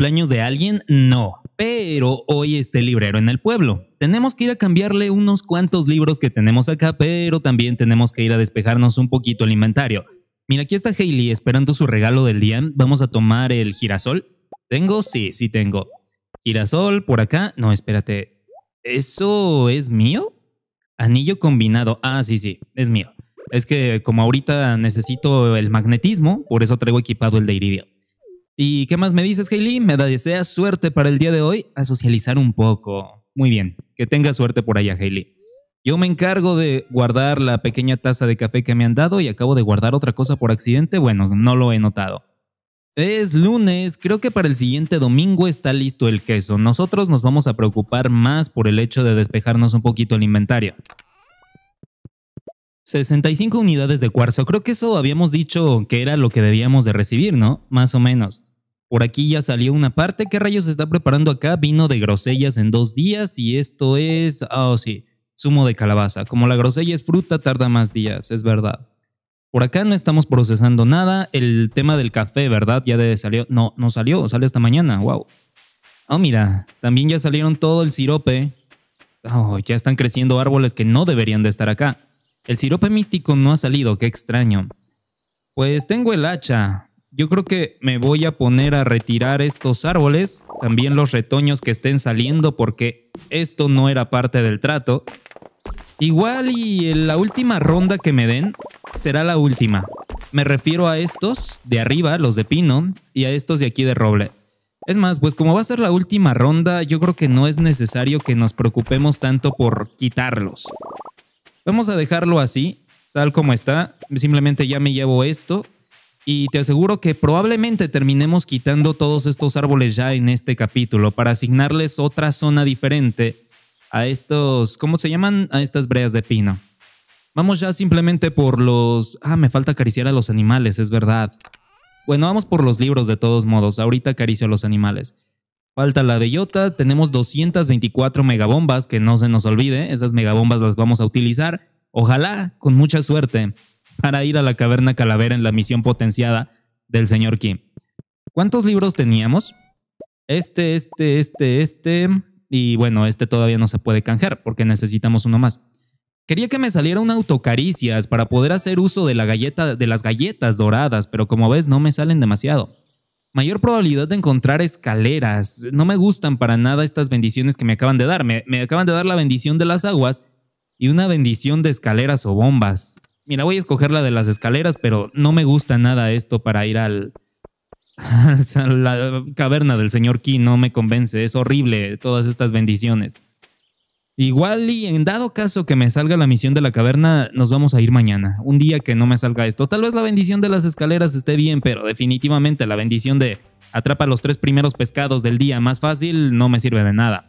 cumpleaños de alguien? No, pero hoy está el librero en el pueblo. Tenemos que ir a cambiarle unos cuantos libros que tenemos acá, pero también tenemos que ir a despejarnos un poquito el inventario. Mira, aquí está Hailey esperando su regalo del día. Vamos a tomar el girasol. ¿Tengo? Sí, sí tengo. Girasol por acá. No, espérate. ¿Eso es mío? Anillo combinado. Ah, sí, sí, es mío. Es que como ahorita necesito el magnetismo, por eso traigo equipado el de iridio. ¿Y qué más me dices, Hailey? Me deseas suerte para el día de hoy a socializar un poco. Muy bien, que tenga suerte por allá, Hailey. Yo me encargo de guardar la pequeña taza de café que me han dado y acabo de guardar otra cosa por accidente. Bueno, no lo he notado. Es lunes, creo que para el siguiente domingo está listo el queso. Nosotros nos vamos a preocupar más por el hecho de despejarnos un poquito el inventario. 65 unidades de cuarzo, creo que eso habíamos dicho que era lo que debíamos de recibir, ¿no? Más o menos. Por aquí ya salió una parte. ¿Qué rayos se está preparando acá? Vino de grosellas en dos días y esto es... Oh, sí. Zumo de calabaza. Como la grosella es fruta, tarda más días, es verdad. Por acá no estamos procesando nada. El tema del café, ¿verdad? Ya de salió. No, no salió, sale esta mañana. Wow. Oh, mira, también ya salieron todo el sirope. Oh, ya están creciendo árboles que no deberían de estar acá. El sirope místico no ha salido, qué extraño. Pues tengo el hacha. Yo creo que me voy a poner a retirar estos árboles, también los retoños que estén saliendo porque esto no era parte del trato. Igual y la última ronda que me den será la última. Me refiero a estos de arriba, los de pino, y a estos de aquí de roble. Es más, pues como va a ser la última ronda, yo creo que no es necesario que nos preocupemos tanto por quitarlos. Vamos a dejarlo así, tal como está. Simplemente ya me llevo esto y te aseguro que probablemente terminemos quitando todos estos árboles ya en este capítulo para asignarles otra zona diferente a estos, ¿cómo se llaman? A estas breas de pino. Vamos ya simplemente por los... Ah, me falta acariciar a los animales, es verdad. Bueno, vamos por los libros de todos modos. Ahorita acaricio a los animales. Falta la bellota, tenemos 224 megabombas, que no se nos olvide, esas megabombas las vamos a utilizar. Ojalá, con mucha suerte para ir a la caverna calavera en la misión potenciada del señor Kim. ¿Cuántos libros teníamos? Este, este, este, este. Y bueno, este todavía no se puede canjear porque necesitamos uno más. Quería que me saliera un autocaricias para poder hacer uso de la galleta de las galletas doradas, pero como ves no me salen demasiado. Mayor probabilidad de encontrar escaleras. No me gustan para nada estas bendiciones que me acaban de dar. Me, me acaban de dar la bendición de las aguas y una bendición de escaleras o bombas. Mira, voy a escoger la de las escaleras, pero no me gusta nada esto para ir al... la caverna del señor Key no me convence, es horrible todas estas bendiciones. Igual y en dado caso que me salga la misión de la caverna, nos vamos a ir mañana. Un día que no me salga esto. Tal vez la bendición de las escaleras esté bien, pero definitivamente la bendición de atrapa los tres primeros pescados del día más fácil no me sirve de nada.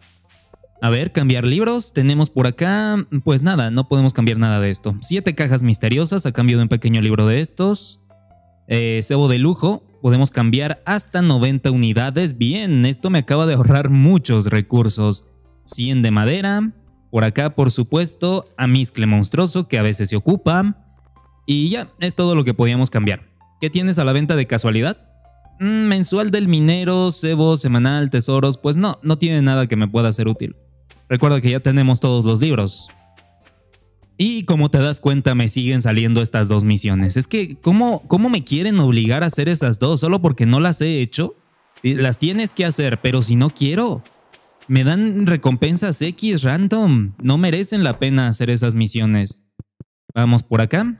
A ver, cambiar libros. Tenemos por acá, pues nada, no podemos cambiar nada de esto. Siete cajas misteriosas a cambio de un pequeño libro de estos. Eh, cebo de lujo. Podemos cambiar hasta 90 unidades. Bien, esto me acaba de ahorrar muchos recursos. 100 de madera. Por acá, por supuesto, amiscle monstruoso que a veces se ocupa. Y ya, es todo lo que podíamos cambiar. ¿Qué tienes a la venta de casualidad? Mm, mensual del minero, cebo, semanal, tesoros. Pues no, no tiene nada que me pueda ser útil. Recuerda que ya tenemos todos los libros. Y como te das cuenta, me siguen saliendo estas dos misiones. Es que, ¿cómo, ¿cómo me quieren obligar a hacer esas dos solo porque no las he hecho? Las tienes que hacer, pero si no quiero. Me dan recompensas X random. No merecen la pena hacer esas misiones. Vamos por acá.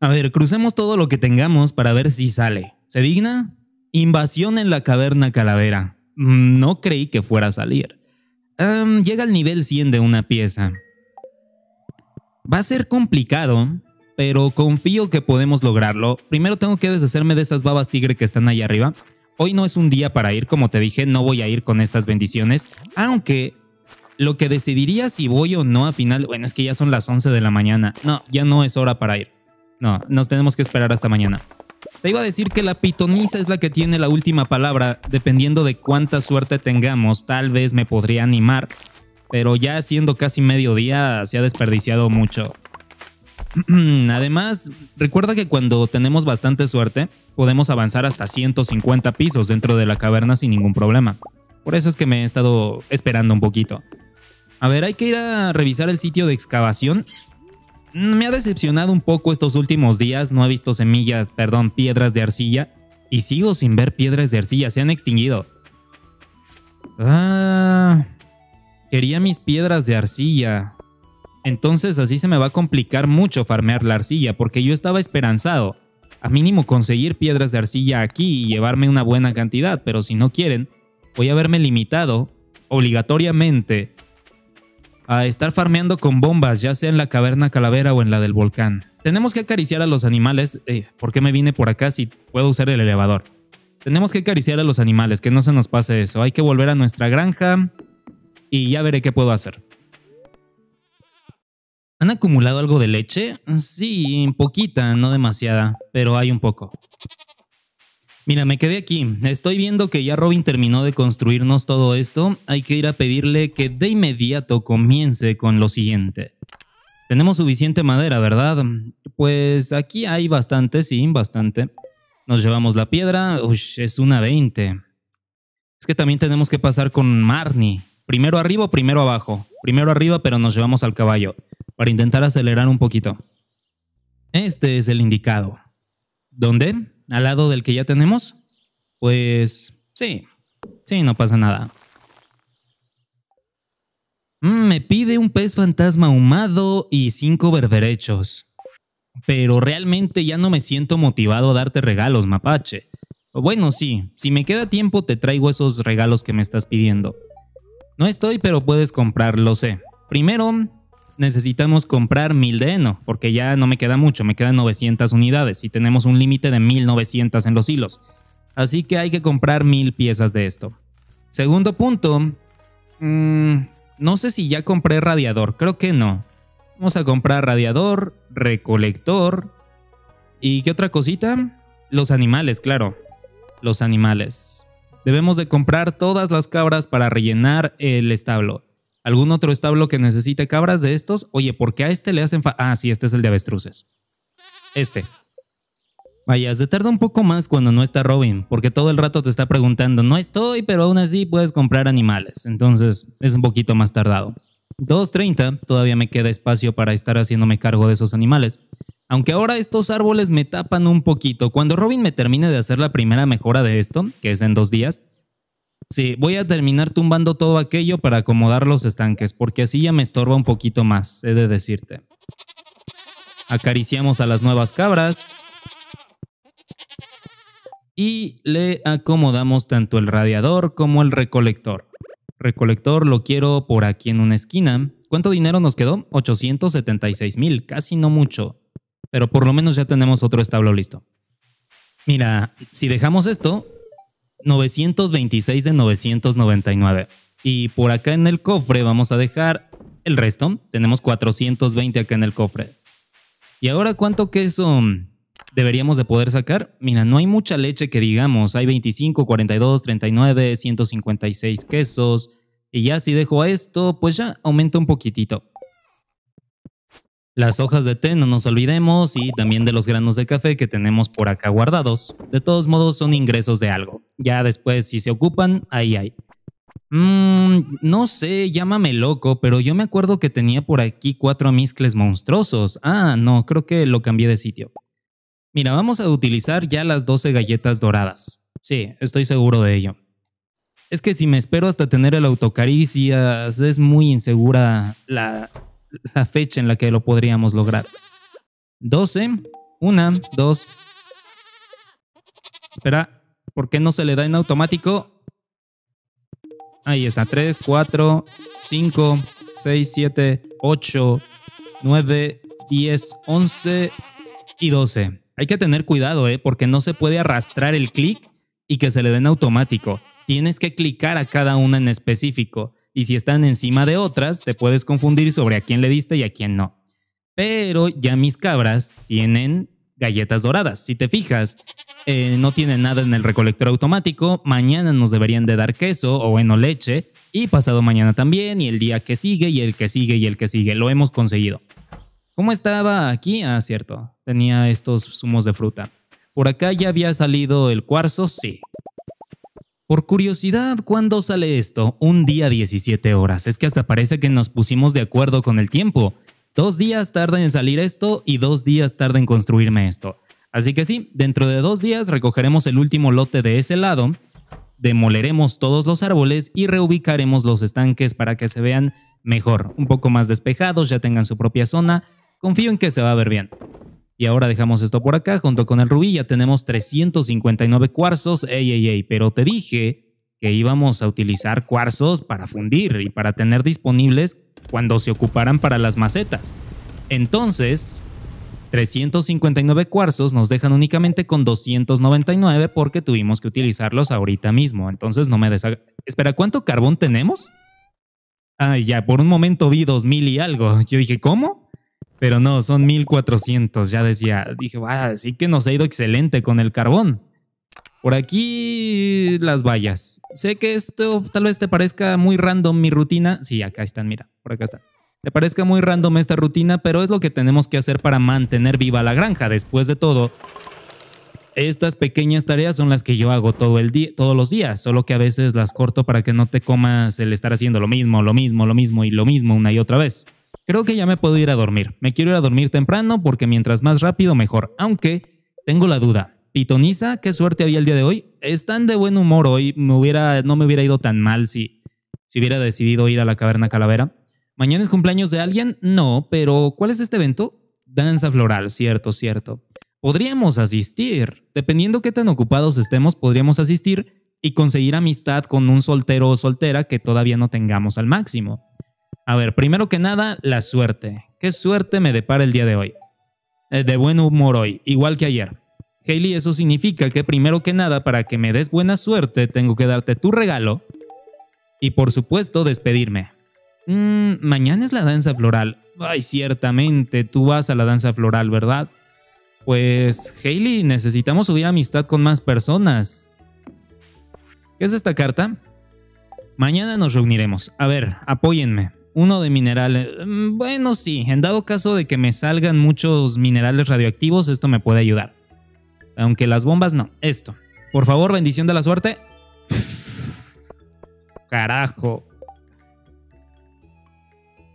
A ver, crucemos todo lo que tengamos para ver si sale. ¿Se digna? Invasión en la caverna calavera. Mm, no creí que fuera a salir. llega al nivel 100 de una pieza. Va a ser complicado, pero confío que podemos lograrlo. Primero tengo que deshacerme de esas babas tigre que están ahí arriba. Hoy no es un día para ir, como te dije, no voy a ir con estas bendiciones. Aunque lo que decidiría si voy o no a final, bueno, es que ya son las 11 de la mañana. No, ya no es hora para ir. No, nos tenemos que esperar hasta mañana. Te iba a decir que la pitonisa es la que tiene la última palabra, dependiendo de cuánta suerte tengamos, tal vez me podría animar, pero ya siendo casi mediodía se ha desperdiciado mucho. Además, recuerda que cuando tenemos bastante suerte, podemos avanzar hasta 150 pisos dentro de la caverna sin ningún problema. Por eso es que me he estado esperando un poquito. A ver, hay que ir a revisar el sitio de excavación. Mm, me ha decepcionado un poco estos últimos días, no he visto semillas, perdón, piedras de arcilla. Y sigo sin ver piedras de arcilla, se han extinguido. Ah, quería mis piedras de arcilla. Entonces así se me va a complicar mucho farmear la arcilla, porque yo estaba esperanzado a mínimo conseguir piedras de arcilla aquí y llevarme una buena cantidad, pero si no quieren, voy a verme limitado, obligatoriamente, a estar farmeando con bombas, ya sea en la caverna calavera o en la del volcán. Tenemos que acariciar a los animales. Eh, ¿Por qué me vine por acá si puedo usar el elevador? Tenemos que acariciar a los animales, que no se nos pase eso. Hay que volver a nuestra granja y ya veré qué puedo hacer. ¿Han acumulado algo de leche? Sí, poquita, no demasiada, pero hay un poco. Mira, me quedé aquí. Estoy viendo que ya Robin terminó de construirnos todo esto. Hay que ir a pedirle que de inmediato comience con lo siguiente. Tenemos suficiente madera, ¿verdad? Pues aquí hay bastante, sí, bastante. Nos llevamos la piedra. Uy, es una 20. Es que también tenemos que pasar con Marnie. Primero arriba primero abajo. Primero arriba, pero nos llevamos al caballo. Para intentar acelerar un poquito. Este es el indicado. ¿Dónde? ¿Al lado del que ya tenemos? Pues sí. Sí, no pasa nada. Mm, me pide un pez fantasma ahumado y cinco berberechos. Pero realmente ya no me siento motivado a darte regalos, mapache. Bueno, sí, si me queda tiempo te traigo esos regalos que me estás pidiendo. No estoy, pero puedes comprar, lo sé. Primero, necesitamos comprar 1000 de heno, porque ya no me queda mucho, me quedan 900 unidades y tenemos un límite de 1900 en los hilos. Así que hay que comprar 1000 piezas de esto. Segundo punto, mmm, no sé si ya compré radiador, creo que no. Vamos a comprar radiador, recolector. ¿Y qué otra cosita? Los animales, claro. Los animales. Debemos de comprar todas las cabras para rellenar el establo. ¿Algún otro establo que necesite cabras de estos? Oye, ¿por qué a este le hacen fa Ah, sí, este es el de avestruces. Este. Vaya, se tarda un poco más cuando no está Robin, porque todo el rato te está preguntando, no estoy, pero aún así puedes comprar animales, entonces es un poquito más tardado. 2.30, todavía me queda espacio para estar haciéndome cargo de esos animales. Aunque ahora estos árboles me tapan un poquito, cuando Robin me termine de hacer la primera mejora de esto, que es en dos días, sí, voy a terminar tumbando todo aquello para acomodar los estanques, porque así ya me estorba un poquito más, he de decirte. Acariciamos a las nuevas cabras, y le acomodamos tanto el radiador como el recolector. Recolector lo quiero por aquí en una esquina. ¿Cuánto dinero nos quedó? 876 mil, casi no mucho. Pero por lo menos ya tenemos otro establo listo. Mira, si dejamos esto, 926 de 999. Y por acá en el cofre vamos a dejar el resto. Tenemos 420 acá en el cofre. ¿Y ahora cuánto queso deberíamos de poder sacar. Mira, no hay mucha leche que digamos, hay 25, 42, 39, 156 quesos. Y ya si dejo esto, pues ya aumenta un poquitito. Las hojas de té no nos olvidemos y también de los granos de café que tenemos por acá guardados. De todos modos son ingresos de algo. Ya después si se ocupan, ahí hay. Mmm, no sé, llámame loco, pero yo me acuerdo que tenía por aquí cuatro miscles monstruosos. Ah, no, creo que lo cambié de sitio. Mira, vamos a utilizar ya las 12 galletas doradas. Sí, estoy seguro de ello. Es que si me espero hasta tener el autocaricias, es muy insegura la, fecha en la que lo podríamos lograr. 12, 1, 2. Espera, ¿por qué no se le da en automático? Ahí está, 3, 4, 5, 6, 7, 8, 9, 10, 11 y 12. Hay que tener cuidado, ¿eh? porque no se puede arrastrar el clic y que se le den automático. Tienes que clicar a cada una en específico. Y si están encima de otras, te puedes confundir sobre a quién le diste y a quién no. Pero ya mis cabras tienen galletas doradas. Si te fijas, eh, no tienen nada en el recolector automático. Mañana nos deberían de dar queso o bueno leche. Y pasado mañana también. Y el día que sigue y el que sigue y el que sigue. Lo hemos conseguido. ¿Cómo estaba aquí? Ah, cierto. Tenía estos zumos de fruta. ¿Por acá ya había salido el cuarzo? Sí. Por curiosidad, ¿cuándo sale esto? Un día 17 horas. Es que hasta parece que nos pusimos de acuerdo con el tiempo. Dos días tarda en salir esto y dos días tarda en construirme esto. Así que sí, dentro de dos días recogeremos el último lote de ese lado, demoleremos todos los árboles y reubicaremos los estanques para que se vean mejor, un poco más despejados, ya tengan su propia zona. Confío en que se va a ver bien. Y ahora dejamos esto por acá, junto con el rubí ya tenemos 359 cuarzos. Ey, ey, ey, pero te dije que íbamos a utilizar cuarzos para fundir y para tener disponibles cuando se ocuparan para las macetas. Entonces, 359 cuarzos nos dejan únicamente con 299 porque tuvimos que utilizarlos ahorita mismo. Entonces no me deshaga... Espera, ¿cuánto carbón tenemos? Ah, ya, por un momento vi 2000 y algo. Yo dije, ¿cómo? Pero no, son 1400. Ya decía, dije, va, sí que nos ha ido excelente con el carbón. Por aquí las vallas. Sé que esto tal vez te parezca muy random mi rutina. Sí, acá están, mira, por acá está. Te parezca muy random esta rutina, pero es lo que tenemos que hacer para mantener viva la granja. Después de todo, estas pequeñas tareas son las que yo hago todo el todos los días, solo que a veces las corto para que no te comas el estar haciendo lo mismo, lo mismo, lo mismo y lo mismo una y otra vez. Creo que ya me puedo ir a dormir. Me quiero ir a dormir temprano porque mientras más rápido mejor. Aunque tengo la duda. Pitoniza, qué suerte había el día de hoy. Están de buen humor hoy. Me hubiera, no me hubiera ido tan mal si, si hubiera decidido ir a la caverna calavera. ¿Mañana es cumpleaños de alguien? No, pero ¿cuál es este evento? Danza floral, cierto, cierto. Podríamos asistir. Dependiendo qué tan ocupados estemos, podríamos asistir y conseguir amistad con un soltero o soltera que todavía no tengamos al máximo. A ver, primero que nada, la suerte. ¿Qué suerte me depara el día de hoy? Eh, de buen humor hoy, igual que ayer. Hailey, eso significa que primero que nada, para que me des buena suerte, tengo que darte tu regalo y por supuesto despedirme. Mmm, mañana es la danza floral. Ay, ciertamente, tú vas a la danza floral, ¿verdad? Pues, Hailey, necesitamos subir amistad con más personas. ¿Qué es esta carta? Mañana nos reuniremos. A ver, apóyenme. Uno de minerales. Mm, bueno, sí, en dado caso de que me salgan muchos minerales radioactivos, esto me puede ayudar. Aunque las bombas no, esto. Por favor, bendición de la suerte. Carajo.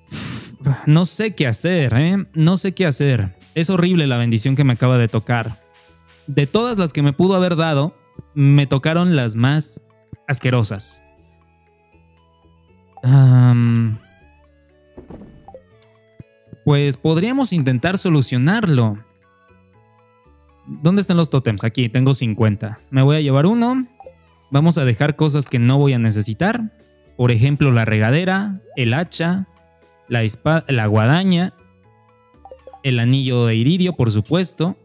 No sé qué hacer, ¿eh? No sé qué hacer. Es horrible la bendición que me acaba de tocar. De todas las que me pudo haber dado, me tocaron las más asquerosas. Pues podríamos intentar solucionarlo. ¿Dónde están los tótems? Aquí, tengo 50. Me voy a llevar uno. Vamos a dejar cosas que no voy a necesitar. Por ejemplo, la regadera, el hacha, la, la guadaña, el anillo de iridio, por supuesto.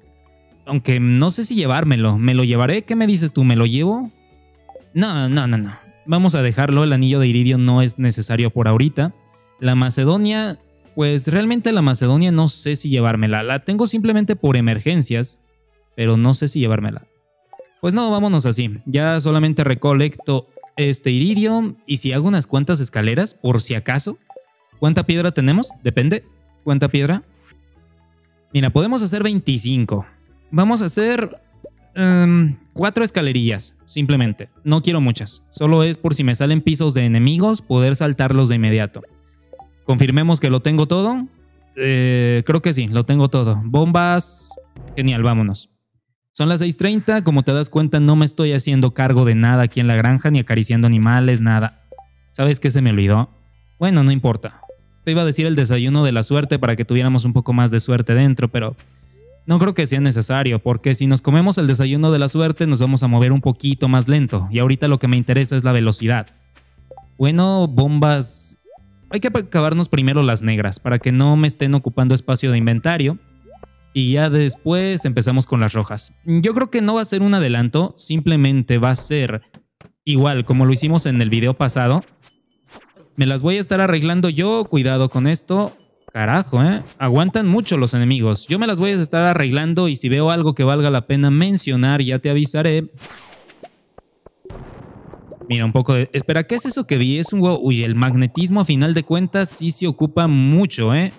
Aunque no sé si llevármelo. ¿Me lo llevaré? ¿Qué me dices tú? ¿Me lo llevo? No, no, no, no. Vamos a dejarlo. El anillo de iridio no es necesario por ahorita. La Macedonia pues realmente la Macedonia no sé si llevármela. La tengo simplemente por emergencias, pero no sé si llevármela. Pues no, vámonos así. Ya solamente recolecto este iridio y si hago unas cuantas escaleras, por si acaso. ¿Cuánta piedra tenemos? Depende. ¿Cuánta piedra? Mira, podemos hacer 25. Vamos a hacer em, cuatro escalerillas, simplemente. No quiero muchas. Solo es por si me salen pisos de enemigos, poder saltarlos de inmediato. Confirmemos que lo tengo todo. Eh, creo que sí, lo tengo todo. Bombas. Genial, vámonos. Son las 6.30, como te das cuenta no me estoy haciendo cargo de nada aquí en la granja, ni acariciando animales, nada. ¿Sabes qué se me olvidó? Bueno, no importa. Te iba a decir el desayuno de la suerte para que tuviéramos un poco más de suerte dentro, pero no creo que sea necesario, porque si nos comemos el desayuno de la suerte nos vamos a mover un poquito más lento, y ahorita lo que me interesa es la velocidad. Bueno, bombas hay que acabarnos primero las negras para que no me estén ocupando espacio de inventario. Y ya después empezamos con las rojas. Yo creo que no va a ser un adelanto, simplemente va a ser igual como lo hicimos en el video pasado. Me las voy a estar arreglando yo, cuidado con esto. Carajo, ¿eh? Aguantan mucho los enemigos. Yo me las voy a estar arreglando y si veo algo que valga la pena mencionar, ya te avisaré. Mira, un poco de... Espera, ¿qué es eso que vi? Es un huevo... Uy, el magnetismo a final de cuentas sí se ocupa mucho, ¿eh?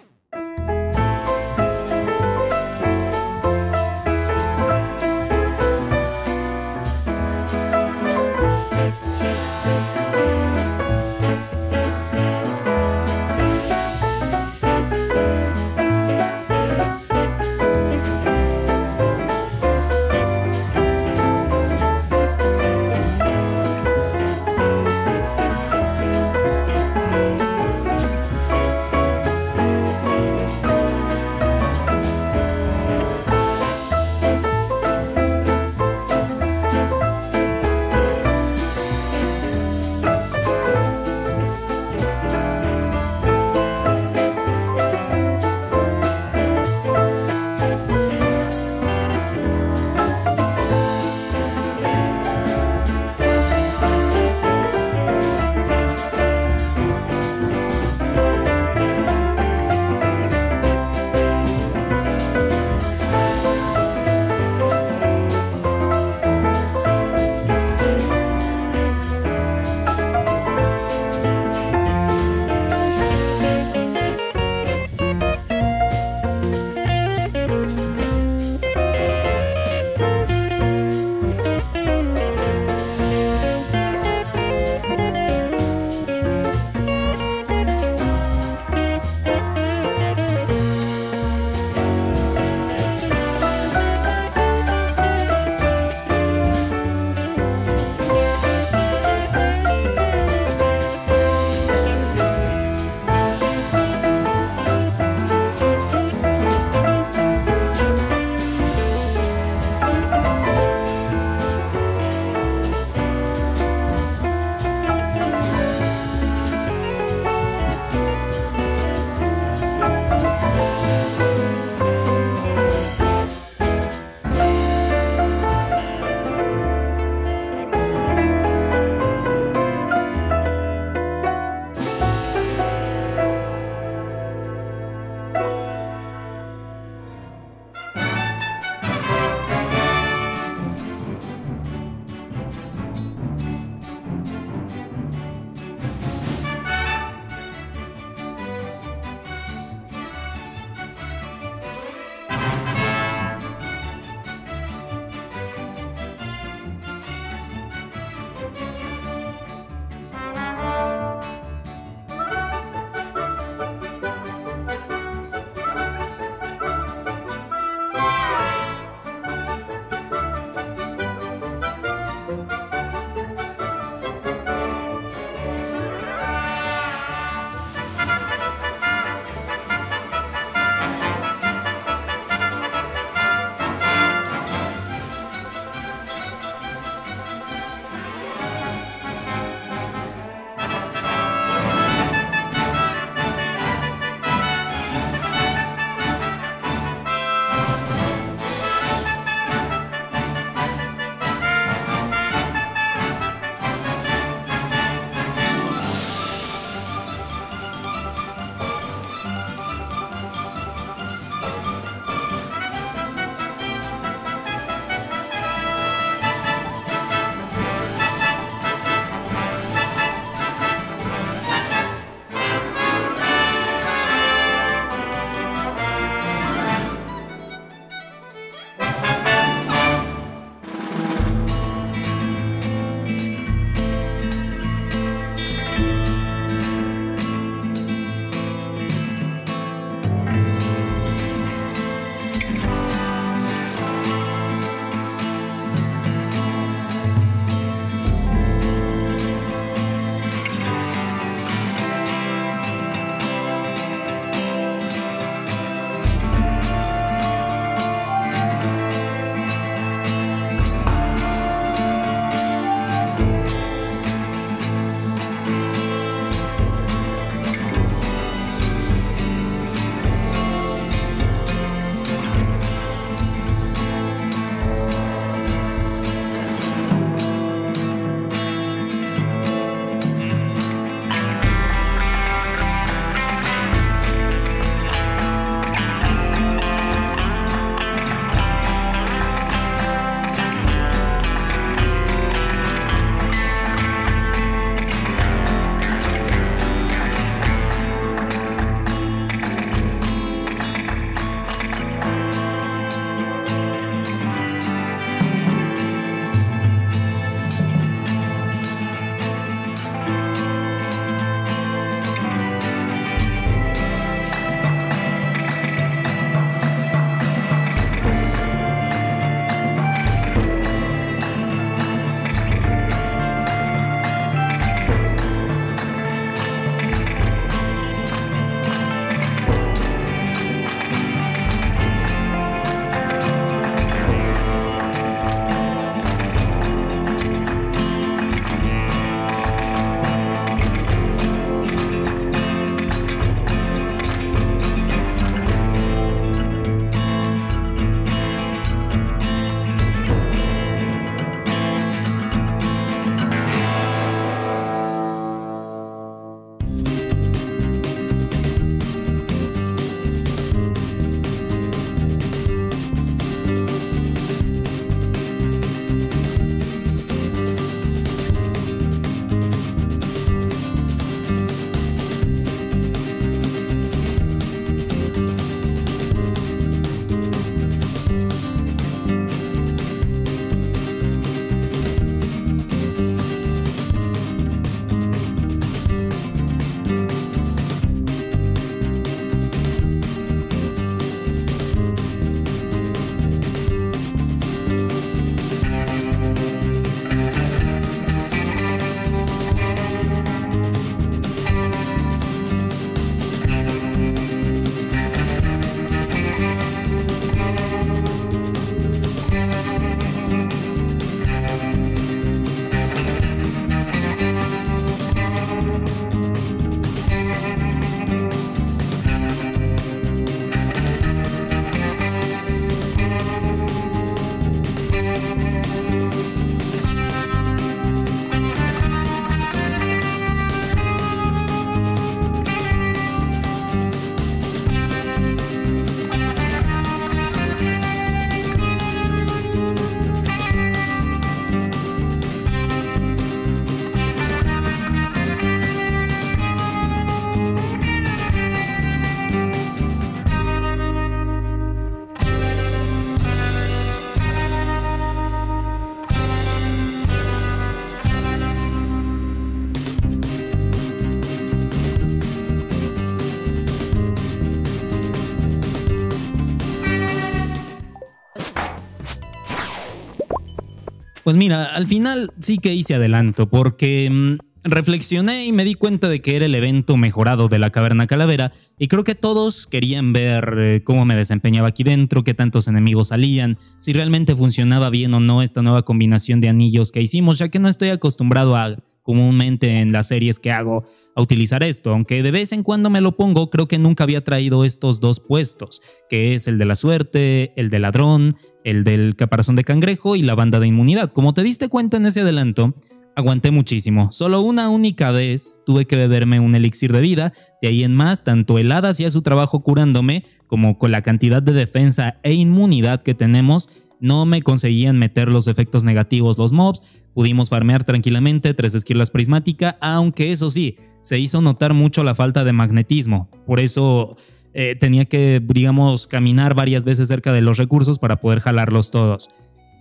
Pues mira, al final sí que hice adelanto, porque mm, reflexioné y me di cuenta de que era el evento mejorado de la Caverna Calavera, y creo que todos querían ver eh, cómo me desempeñaba aquí dentro, qué tantos enemigos salían, si realmente funcionaba bien o no esta nueva combinación de anillos que hicimos, ya que no estoy acostumbrado a comúnmente en las series que hago a utilizar esto, aunque de vez en cuando me lo pongo, creo que nunca había traído estos dos puestos, que es el de la suerte, el de ladrón el del caparazón de cangrejo y la banda de inmunidad. Como te diste cuenta en ese adelanto, aguanté muchísimo. Solo una única vez tuve que beberme un elixir de vida, de ahí en más, tanto el hada hacía su trabajo curándome, como con la cantidad de defensa e inmunidad que tenemos, no me conseguían meter los efectos negativos los mobs, pudimos farmear tranquilamente tres esquilas prismática, aunque eso sí, se hizo notar mucho la falta de magnetismo. Por eso eh, tenía que, digamos, caminar varias veces cerca de los recursos para poder jalarlos todos.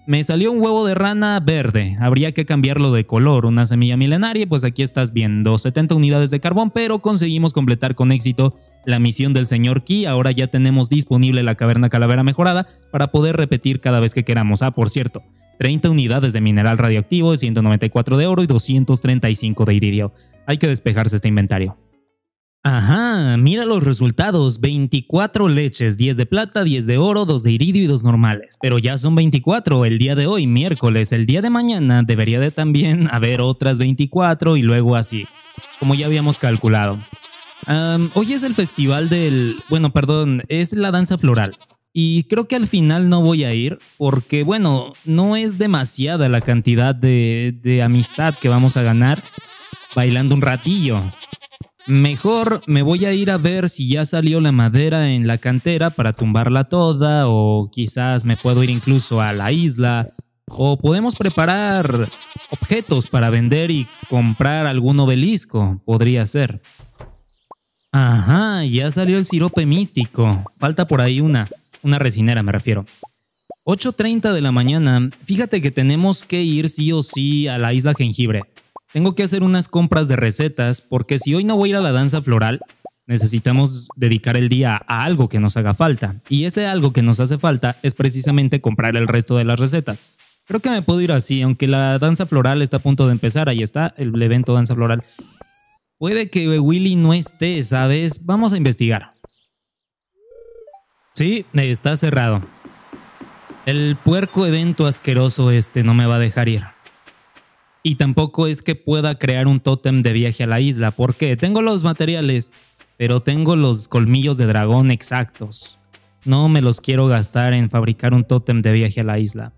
Me salió un huevo de rana verde, habría que cambiarlo de color, una semilla milenaria, pues aquí estás viendo 70 unidades de carbón, pero conseguimos completar con éxito la misión del señor Key, ahora ya tenemos disponible la caverna calavera mejorada para poder repetir cada vez que queramos. Ah, por cierto, 30 unidades de mineral radioactivo, 194 de oro y 235 de iridio. Hay que despejarse este inventario. Ajá, mira los resultados. 24 leches, 10 de plata, 10 de oro, 2 de iridio y 2 normales. Pero ya son 24 el día de hoy, miércoles. El día de mañana debería de también haber otras 24 y luego así, como ya habíamos calculado. hoy es el festival del... Bueno, perdón, es la danza floral. Y creo que al final no voy a ir porque, bueno, no es demasiada la cantidad de, de amistad que vamos a ganar bailando un ratillo. Mejor me voy a ir a ver si ya salió la madera en la cantera para tumbarla toda o quizás me puedo ir incluso a la isla o podemos preparar objetos para vender y comprar algún obelisco, podría ser. Ajá, ya salió el sirope místico. Falta por ahí una, una resinera me refiero. 8.30 de la mañana, fíjate que tenemos que ir sí o sí a la isla jengibre. Tengo que hacer unas compras de recetas porque si hoy no voy a ir a la danza floral, necesitamos dedicar el día a algo que nos haga falta. Y ese algo que nos hace falta es precisamente comprar el resto de las recetas. Creo que me puedo ir así, aunque la danza floral está a punto de empezar. Ahí está el evento danza floral. Puede que Willy no esté, ¿sabes? Vamos a investigar. Sí, está cerrado. El puerco evento asqueroso este no me va a dejar ir. Y tampoco es que pueda crear un tótem de viaje a la isla, porque tengo los materiales, pero tengo los colmillos de dragón exactos. No me los quiero gastar en fabricar un tótem de viaje a la isla.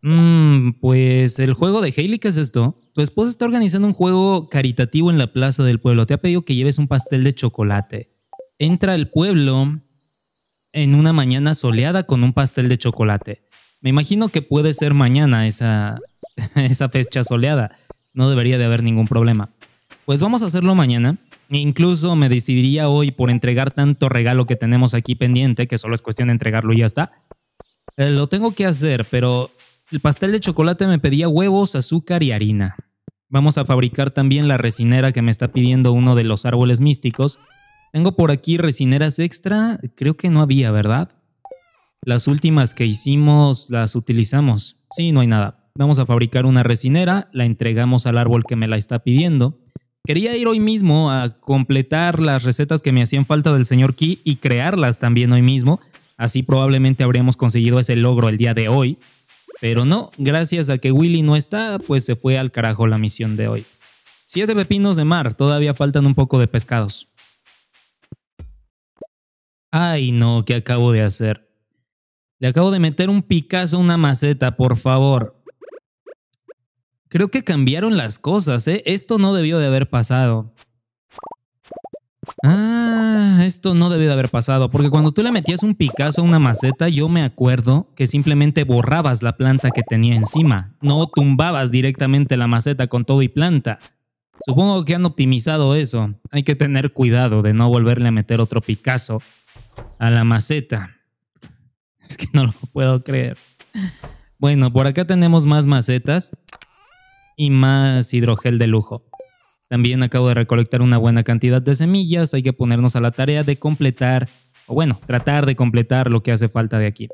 Mmm, pues el juego de Hailey, ¿qué es esto? Tu esposa está organizando un juego caritativo en la plaza del pueblo. Te ha pedido que lleves un pastel de chocolate. Entra al pueblo en una mañana soleada con un pastel de chocolate. Me imagino que puede ser mañana esa, esa fecha soleada. No debería de haber ningún problema. Pues vamos a hacerlo mañana. Incluso me decidiría hoy por entregar tanto regalo que tenemos aquí pendiente, que solo es cuestión de entregarlo y ya está. Eh, lo tengo que hacer, pero el pastel de chocolate me pedía huevos, azúcar y harina. Vamos a fabricar también la resinera que me está pidiendo uno de los árboles místicos. Tengo por aquí resineras extra, creo que no había, ¿verdad? Las últimas que hicimos las utilizamos. Sí, no hay nada. Vamos a fabricar una resinera, la entregamos al árbol que me la está pidiendo. Quería ir hoy mismo a completar las recetas que me hacían falta del señor Key y crearlas también hoy mismo. Así probablemente habríamos conseguido ese logro el día de hoy. Pero no, gracias a que Willy no está, pues se fue al carajo la misión de hoy. Siete pepinos de mar, todavía faltan un poco de pescados. Ay no, ¿qué acabo de hacer? Le acabo de meter un Picasso a una maceta, por favor. Creo que cambiaron las cosas, ¿eh? Esto no debió de haber pasado. Ah, esto no debió de haber pasado, porque cuando tú le metías un Picasso a una maceta, yo me acuerdo que simplemente borrabas la planta que tenía encima, no tumbabas directamente la maceta con todo y planta. Supongo que han optimizado eso. Hay que tener cuidado de no volverle a meter otro Picasso a la maceta. Es que no lo puedo creer. Bueno, por acá tenemos más macetas y más hidrogel de lujo. También acabo de recolectar una buena cantidad de semillas. Hay que ponernos a la tarea de completar, o bueno, tratar de completar lo que hace falta de aquí.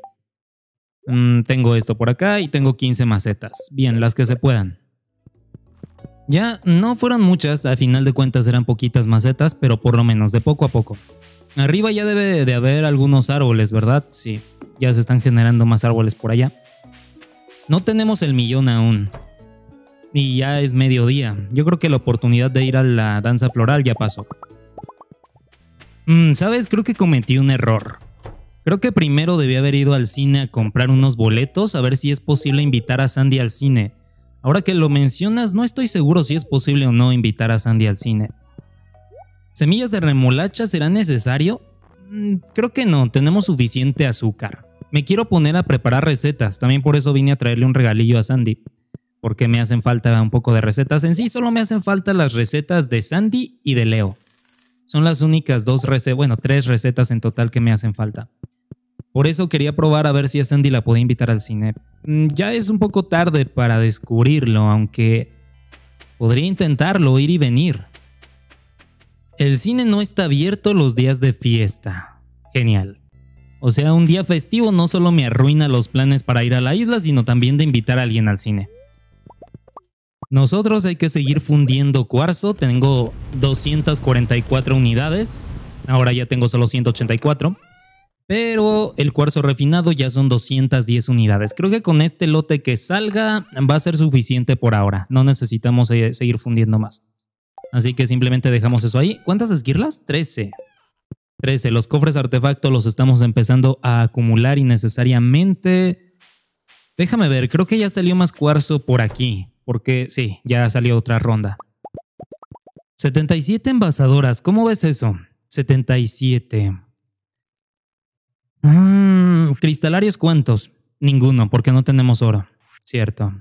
Mm, tengo esto por acá y tengo 15 macetas. Bien, las que se puedan. Ya no fueron muchas, a final de cuentas eran poquitas macetas, pero por lo menos de poco a poco. Arriba ya debe de haber algunos árboles, ¿verdad? Sí, ya se están generando más árboles por allá. No tenemos el millón aún. Y ya es mediodía. Yo creo que la oportunidad de ir a la danza floral ya pasó. Mm, ¿Sabes? Creo que cometí un error. Creo que primero debí haber ido al cine a comprar unos boletos a ver si es posible invitar a Sandy al cine. Ahora que lo mencionas, no estoy seguro si es posible o no invitar a Sandy al cine. ¿Semillas de remolacha será necesario? Mm, creo que no, tenemos suficiente azúcar. Me quiero poner a preparar recetas, también por eso vine a traerle un regalillo a Sandy. Porque me hacen falta un poco de recetas. En sí, solo me hacen falta las recetas de Sandy y de Leo. Son las únicas dos recetas, bueno, tres recetas en total que me hacen falta. Por eso quería probar a ver si a Sandy la podía invitar al cine. Mm, ya es un poco tarde para descubrirlo, aunque podría intentarlo, ir y venir. El cine no está abierto los días de fiesta. Genial. O sea, un día festivo no solo me arruina los planes para ir a la isla, sino también de invitar a alguien al cine. Nosotros hay que seguir fundiendo cuarzo. Tengo 244 unidades. Ahora ya tengo solo 184. Pero el cuarzo refinado ya son 210 unidades. Creo que con este lote que salga va a ser suficiente por ahora. No necesitamos eh, seguir fundiendo más. Así que simplemente dejamos eso ahí. ¿Cuántas esquirlas? 13. 13. Los cofres artefactos los estamos empezando a acumular innecesariamente. Déjame ver, creo que ya salió más cuarzo por aquí. Porque sí, ya salió otra ronda. 77 envasadoras, ¿cómo ves eso? 77. Mm, ¿Cristalarios cuántos? Ninguno, porque no tenemos oro. Cierto.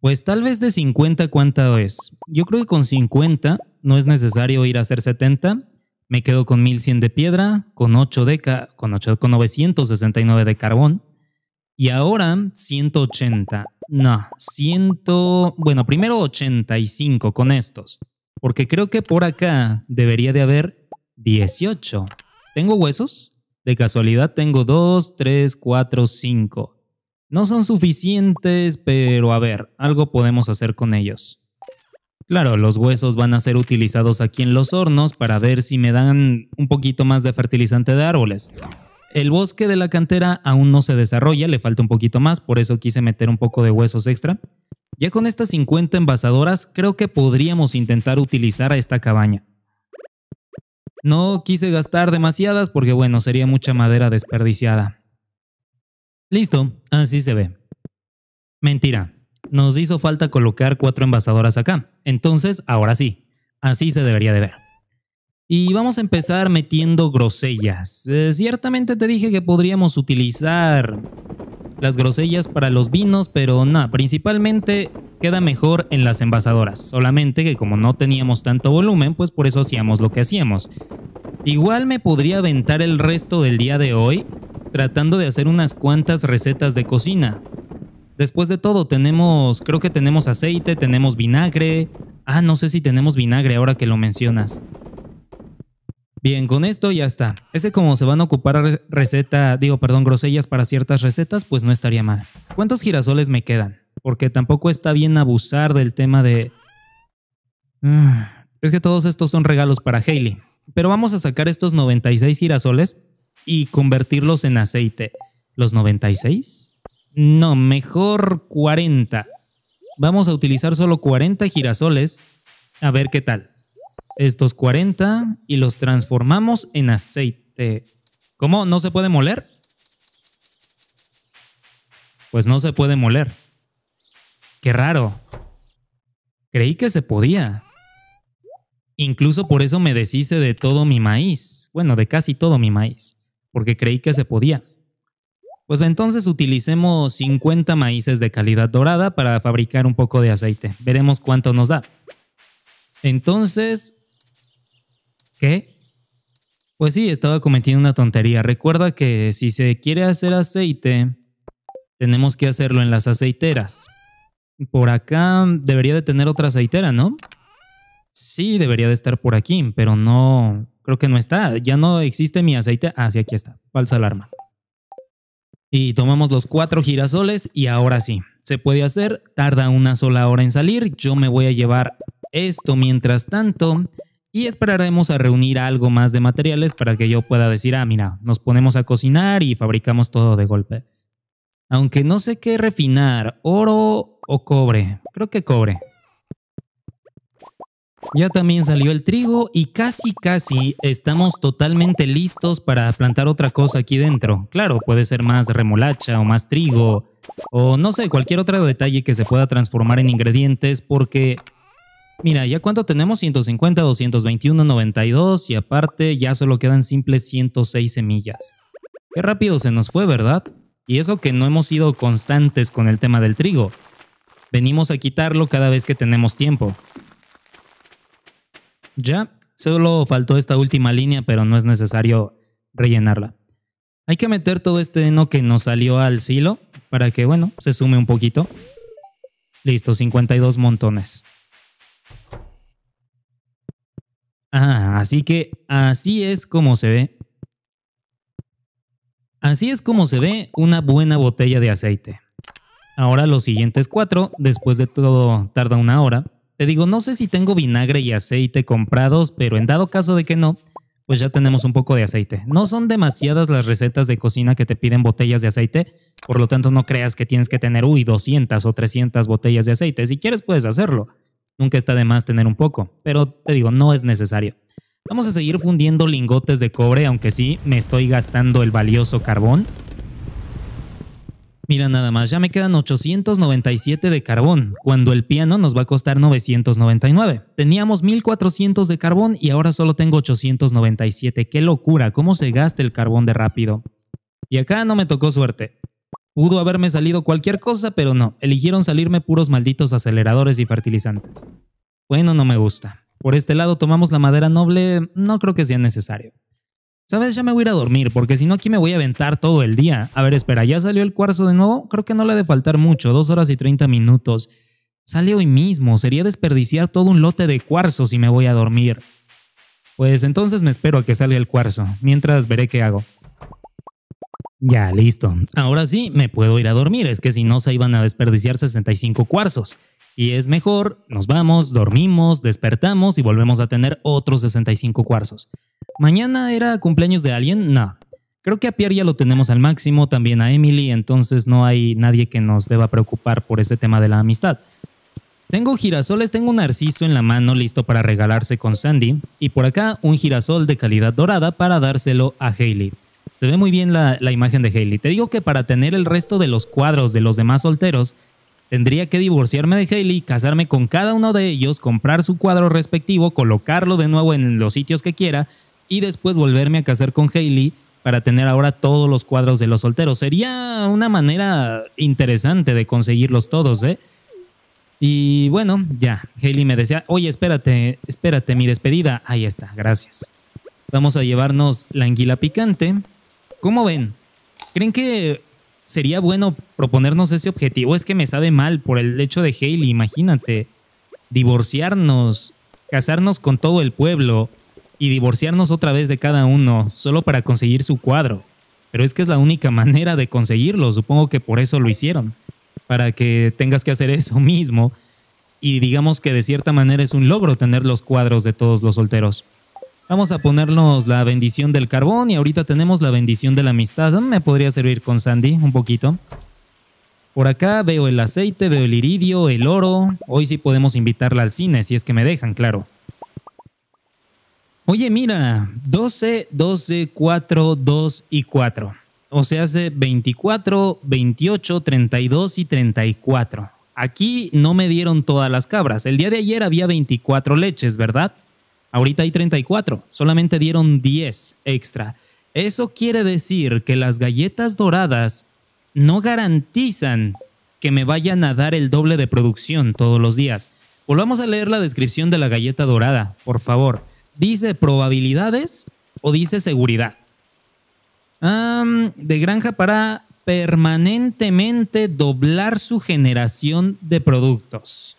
Pues tal vez de 50 cuánto es. Yo creo que con 50 no es necesario ir a hacer 70 me quedo con 1100 de piedra, con 8 de con, 8, con 969 de carbón. Y ahora 180. No, 100. Bueno, primero 85 con estos. Porque creo que por acá debería de haber 18. ¿Tengo huesos? De casualidad tengo 2, 3, 4, 5. No son suficientes, pero a ver, algo podemos hacer con ellos. Claro, los huesos van a ser utilizados aquí en los hornos para ver si me dan un poquito más de fertilizante de árboles. El bosque de la cantera aún no se desarrolla, le falta un poquito más, por eso quise meter un poco de huesos extra. Ya con estas 50 envasadoras, creo que podríamos intentar utilizar a esta cabaña. No quise gastar demasiadas porque bueno, sería mucha madera desperdiciada. Listo, así se ve. Mentira, nos hizo falta colocar cuatro envasadoras acá. Entonces, ahora sí, así se debería de ver. Y vamos a empezar metiendo grosellas. Eh, ciertamente te dije que podríamos utilizar las grosellas para los vinos, pero no, principalmente queda mejor en las envasadoras. Solamente que como no teníamos tanto volumen, pues por eso hacíamos lo que hacíamos. Igual me podría aventar el resto del día de hoy tratando de hacer unas cuantas recetas de cocina. Después de todo, tenemos, creo que tenemos aceite, tenemos vinagre. Ah, no sé si tenemos vinagre ahora que lo mencionas. Bien, con esto ya está. Ese como se van a ocupar receta, digo, perdón, grosellas para ciertas recetas, pues no estaría mal. ¿Cuántos girasoles me quedan? Porque tampoco está bien abusar del tema de... Ah, es que todos estos son regalos para Hailey. Pero vamos a sacar estos 96 girasoles y convertirlos en aceite. ¿Los 96? No, mejor 40. Vamos a utilizar solo 40 girasoles. A ver qué tal. Estos 40 y los transformamos en aceite. ¿Cómo? ¿No se puede moler? Pues no se puede moler. Qué raro. Creí que se podía. Incluso por eso me deshice de todo mi maíz. Bueno, de casi todo mi maíz. Porque creí que se podía. Pues entonces utilicemos 50 maíces de calidad dorada para fabricar un poco de aceite. Veremos cuánto nos da. Entonces, ¿qué? Pues sí, estaba cometiendo una tontería. Recuerda que si se quiere hacer aceite, tenemos que hacerlo en las aceiteras. Por acá debería de tener otra aceitera, ¿no? Sí, debería de estar por aquí, pero no, creo que no está. Ya no existe mi aceite. Ah, sí, aquí está. Falsa alarma. Y tomamos los cuatro girasoles y ahora sí, se puede hacer, tarda una sola hora en salir, yo me voy a llevar esto mientras tanto y esperaremos a reunir algo más de materiales para que yo pueda decir, ah, mira, nos ponemos a cocinar y fabricamos todo de golpe. Aunque no sé qué refinar, oro o cobre, creo que cobre. Ya también salió el trigo y casi casi estamos totalmente listos para plantar otra cosa aquí dentro. Claro, puede ser más remolacha o más trigo o no sé, cualquier otro detalle que se pueda transformar en ingredientes porque... Mira, ya cuánto tenemos 150, 221, 92 y aparte ya solo quedan simples 106 semillas. Qué rápido se nos fue, ¿verdad? Y eso que no hemos sido constantes con el tema del trigo. Venimos a quitarlo cada vez que tenemos tiempo. Ya, solo faltó esta última línea, pero no es necesario rellenarla. Hay que meter todo este heno que nos salió al silo para que, bueno, se sume un poquito. Listo, 52 montones. Ah, así que así es como se ve. Así es como se ve una buena botella de aceite. Ahora los siguientes cuatro, después de todo tarda una hora, te digo, no sé si tengo vinagre y aceite comprados, pero en dado caso de que no, pues ya tenemos un poco de aceite. No son demasiadas las recetas de cocina que te piden botellas de aceite, por lo tanto no creas que tienes que tener, uy, 200 o 300 botellas de aceite. Si quieres puedes hacerlo. Nunca está de más tener un poco, pero te digo, no es necesario. Vamos a seguir fundiendo lingotes de cobre, aunque sí me estoy gastando el valioso carbón. Mira nada más, ya me quedan 897 de carbón, cuando el piano nos va a costar 999. Teníamos 1400 de carbón y ahora solo tengo 897. ¡Qué locura! ¿Cómo se gasta el carbón de rápido? Y acá no me tocó suerte. Pudo haberme salido cualquier cosa, pero no, eligieron salirme puros malditos aceleradores y fertilizantes. Bueno, no me gusta. Por este lado tomamos la madera noble, no creo que sea necesario. ¿Sabes? Ya me voy a ir a dormir, porque si no aquí me voy a aventar todo el día. A ver, espera, ¿ya salió el cuarzo de nuevo? Creo que no le ha de faltar mucho, dos horas y 30 minutos. Sale hoy mismo, sería desperdiciar todo un lote de cuarzo si me voy a dormir. Pues entonces me espero a que salga el cuarzo, mientras veré qué hago. Ya, listo. Ahora sí, me puedo ir a dormir, es que si no se iban a desperdiciar 65 cuarzos. Y es mejor, nos vamos, dormimos, despertamos y volvemos a tener otros 65 cuarzos. ¿Mañana era cumpleaños de alguien? No. Creo que a Pierre ya lo tenemos al máximo, también a Emily, entonces no hay nadie que nos deba preocupar por ese tema de la amistad. Tengo girasoles, tengo un narciso en la mano listo para regalarse con Sandy, y por acá un girasol de calidad dorada para dárselo a Hailey. Se ve muy bien la, la imagen de Hailey. Te digo que para tener el resto de los cuadros de los demás solteros, tendría que divorciarme de Hailey, casarme con cada uno de ellos, comprar su cuadro respectivo, colocarlo de nuevo en los sitios que quiera y después volverme a casar con Hailey para tener ahora todos los cuadros de los solteros. Sería una manera interesante de conseguirlos todos, ¿eh? Y bueno, ya, Hailey me decía, oye, espérate, espérate, mi despedida. Ahí está, gracias. Vamos a llevarnos la anguila picante. ¿Cómo ven? ¿Creen que sería bueno proponernos ese objetivo? Es que me sabe mal por el hecho de Hailey, imagínate. Divorciarnos, casarnos con todo el pueblo, y divorciarnos otra vez de cada uno solo para conseguir su cuadro. Pero es que es la única manera de conseguirlo, supongo que por eso lo hicieron, para que tengas que hacer eso mismo y digamos que de cierta manera es un logro tener los cuadros de todos los solteros. Vamos a ponernos la bendición del carbón y ahorita tenemos la bendición de la amistad. Me podría servir con Sandy un poquito. Por acá veo el aceite, veo el iridio, el oro. Hoy sí podemos invitarla al cine si es que me dejan, claro. Oye, mira, 12, 12, 4, 2 y 4. O sea, hace 24, 28, 32 y 34. Aquí no me dieron todas las cabras. El día de ayer había 24 leches, ¿verdad? Ahorita hay 34. Solamente dieron 10 extra. Eso quiere decir que las galletas doradas no garantizan que me vayan a dar el doble de producción todos los días. Volvamos a leer la descripción de la galleta dorada, por favor. ¿Dice probabilidades o dice seguridad? de granja para permanentemente doblar su generación de productos.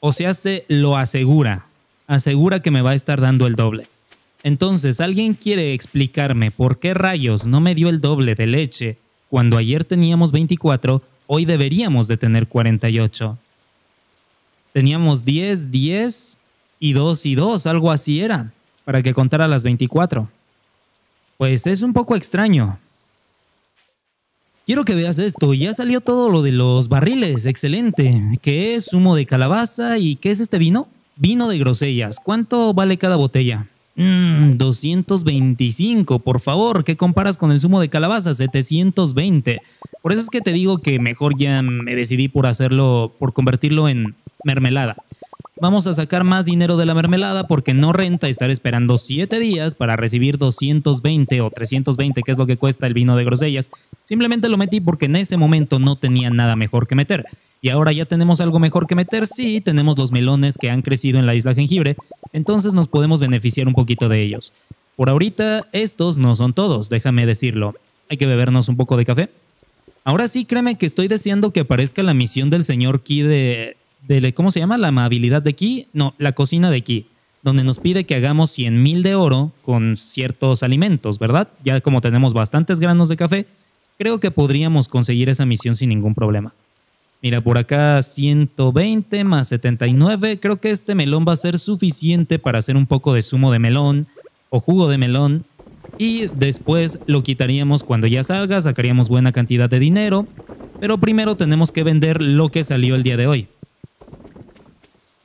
O sea, se lo asegura. Asegura que me va a estar dando el doble. Entonces, ¿alguien quiere explicarme por qué rayos no me dio el doble de leche Cuando ayer teníamos 24, hoy deberíamos de tener 48. Teníamos 10, 10 y 2 y 2, algo así era, para que contara las 24. Pues es un poco extraño. Quiero que veas esto, ya salió todo lo de los barriles, excelente. ¿Qué es zumo de calabaza y qué es este vino? Vino de grosellas. ¿Cuánto vale cada botella? Mmm, 225, por favor, ¿qué comparas con el zumo de calabaza? 720. Por eso es que te digo que mejor ya me decidí por hacerlo, por convertirlo en mermelada. Vamos a sacar más dinero de la mermelada porque no renta estar esperando 7 días para recibir 220 o 320, que es lo que cuesta el vino de grosellas. Simplemente lo metí porque en ese momento no tenía nada mejor que meter. Y ahora ya tenemos algo mejor que meter, sí, tenemos los melones que han crecido en la isla jengibre, entonces nos podemos beneficiar un poquito de ellos. Por ahorita, estos no son todos, déjame decirlo. Hay que bebernos un poco de café. Ahora sí, créeme que estoy deseando que aparezca la misión del señor Key de de, ¿cómo se llama? La amabilidad de aquí, no, la cocina de aquí, donde nos pide que hagamos 100 mil de oro con ciertos alimentos, ¿verdad? Ya como tenemos bastantes granos de café, creo que podríamos conseguir esa misión sin ningún problema. Mira, por acá 120 más 79, creo que este melón va a ser suficiente para hacer un poco de zumo de melón o jugo de melón y después lo quitaríamos cuando ya salga, sacaríamos buena cantidad de dinero, pero primero tenemos que vender lo que salió el día de hoy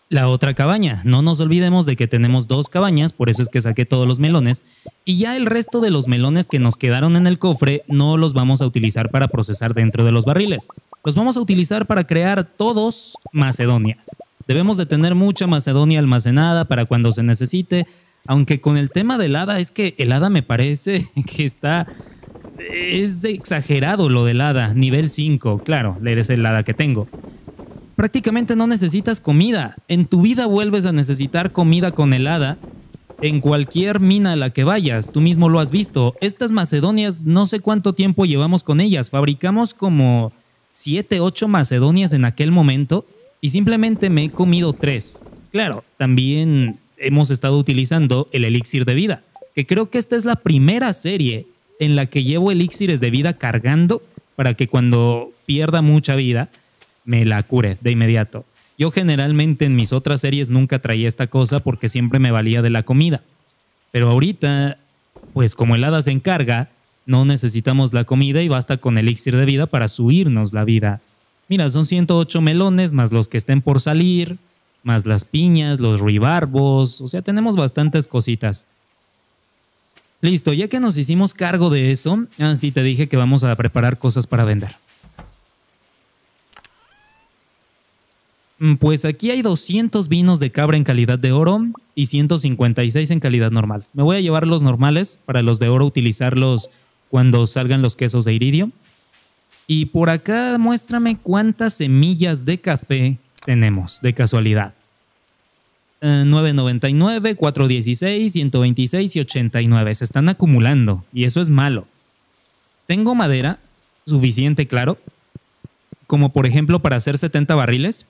la otra cabaña. No nos olvidemos de que tenemos dos cabañas, por eso es que saqué todos los melones. Y ya el resto de los melones que nos quedaron en el cofre no los vamos a utilizar para procesar dentro de los barriles. Los vamos a utilizar para crear todos Macedonia. Debemos de tener mucha Macedonia almacenada para cuando se necesite, aunque con el tema del hada es que el hada me parece que está... Es exagerado lo del hada, nivel 5, claro, eres el hada que tengo prácticamente no necesitas comida. En tu vida vuelves a necesitar comida con helada en cualquier mina a la que vayas. Tú mismo lo has visto. Estas macedonias, no sé cuánto tiempo llevamos con ellas. Fabricamos como 7, 8 macedonias en aquel momento y simplemente me he comido 3. Claro, también hemos estado utilizando el elixir de vida, que creo que esta es la primera serie en la que llevo elixires de vida cargando para que cuando pierda mucha vida me la cure de inmediato. Yo generalmente en mis otras series nunca traía esta cosa porque siempre me valía de la comida. Pero ahorita, pues como el hada se encarga, no necesitamos la comida y basta con elixir de vida para subirnos la vida. Mira, son 108 melones más los que estén por salir, más las piñas, los ruibarbos, o sea, tenemos bastantes cositas. Listo, ya que nos hicimos cargo de eso, así te dije que vamos a preparar cosas para vender. Pues aquí hay 200 vinos de cabra en calidad de oro y 156 en calidad normal. Me voy a llevar los normales para los de oro utilizarlos cuando salgan los quesos de iridio. Y por acá muéstrame cuántas semillas de café tenemos de casualidad. 999, 416, 126 y 89. Se están acumulando y eso es malo. Tengo madera suficiente, claro, como por ejemplo para hacer 70 barriles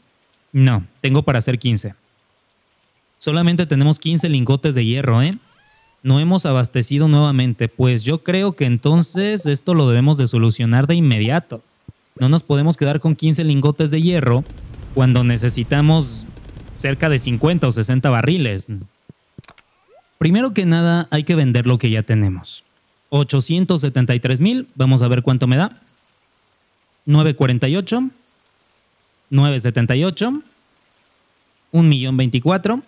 no, tengo para hacer 15. Solamente tenemos 15 lingotes de hierro, ¿eh? No hemos abastecido nuevamente, pues yo creo que entonces esto lo debemos de solucionar de inmediato. No nos podemos quedar con 15 lingotes de hierro cuando necesitamos cerca de 50 o 60 barriles. Primero que nada hay que vender lo que ya tenemos. 873 mil, vamos a ver cuánto me da. 948. 978, 1 millón 24,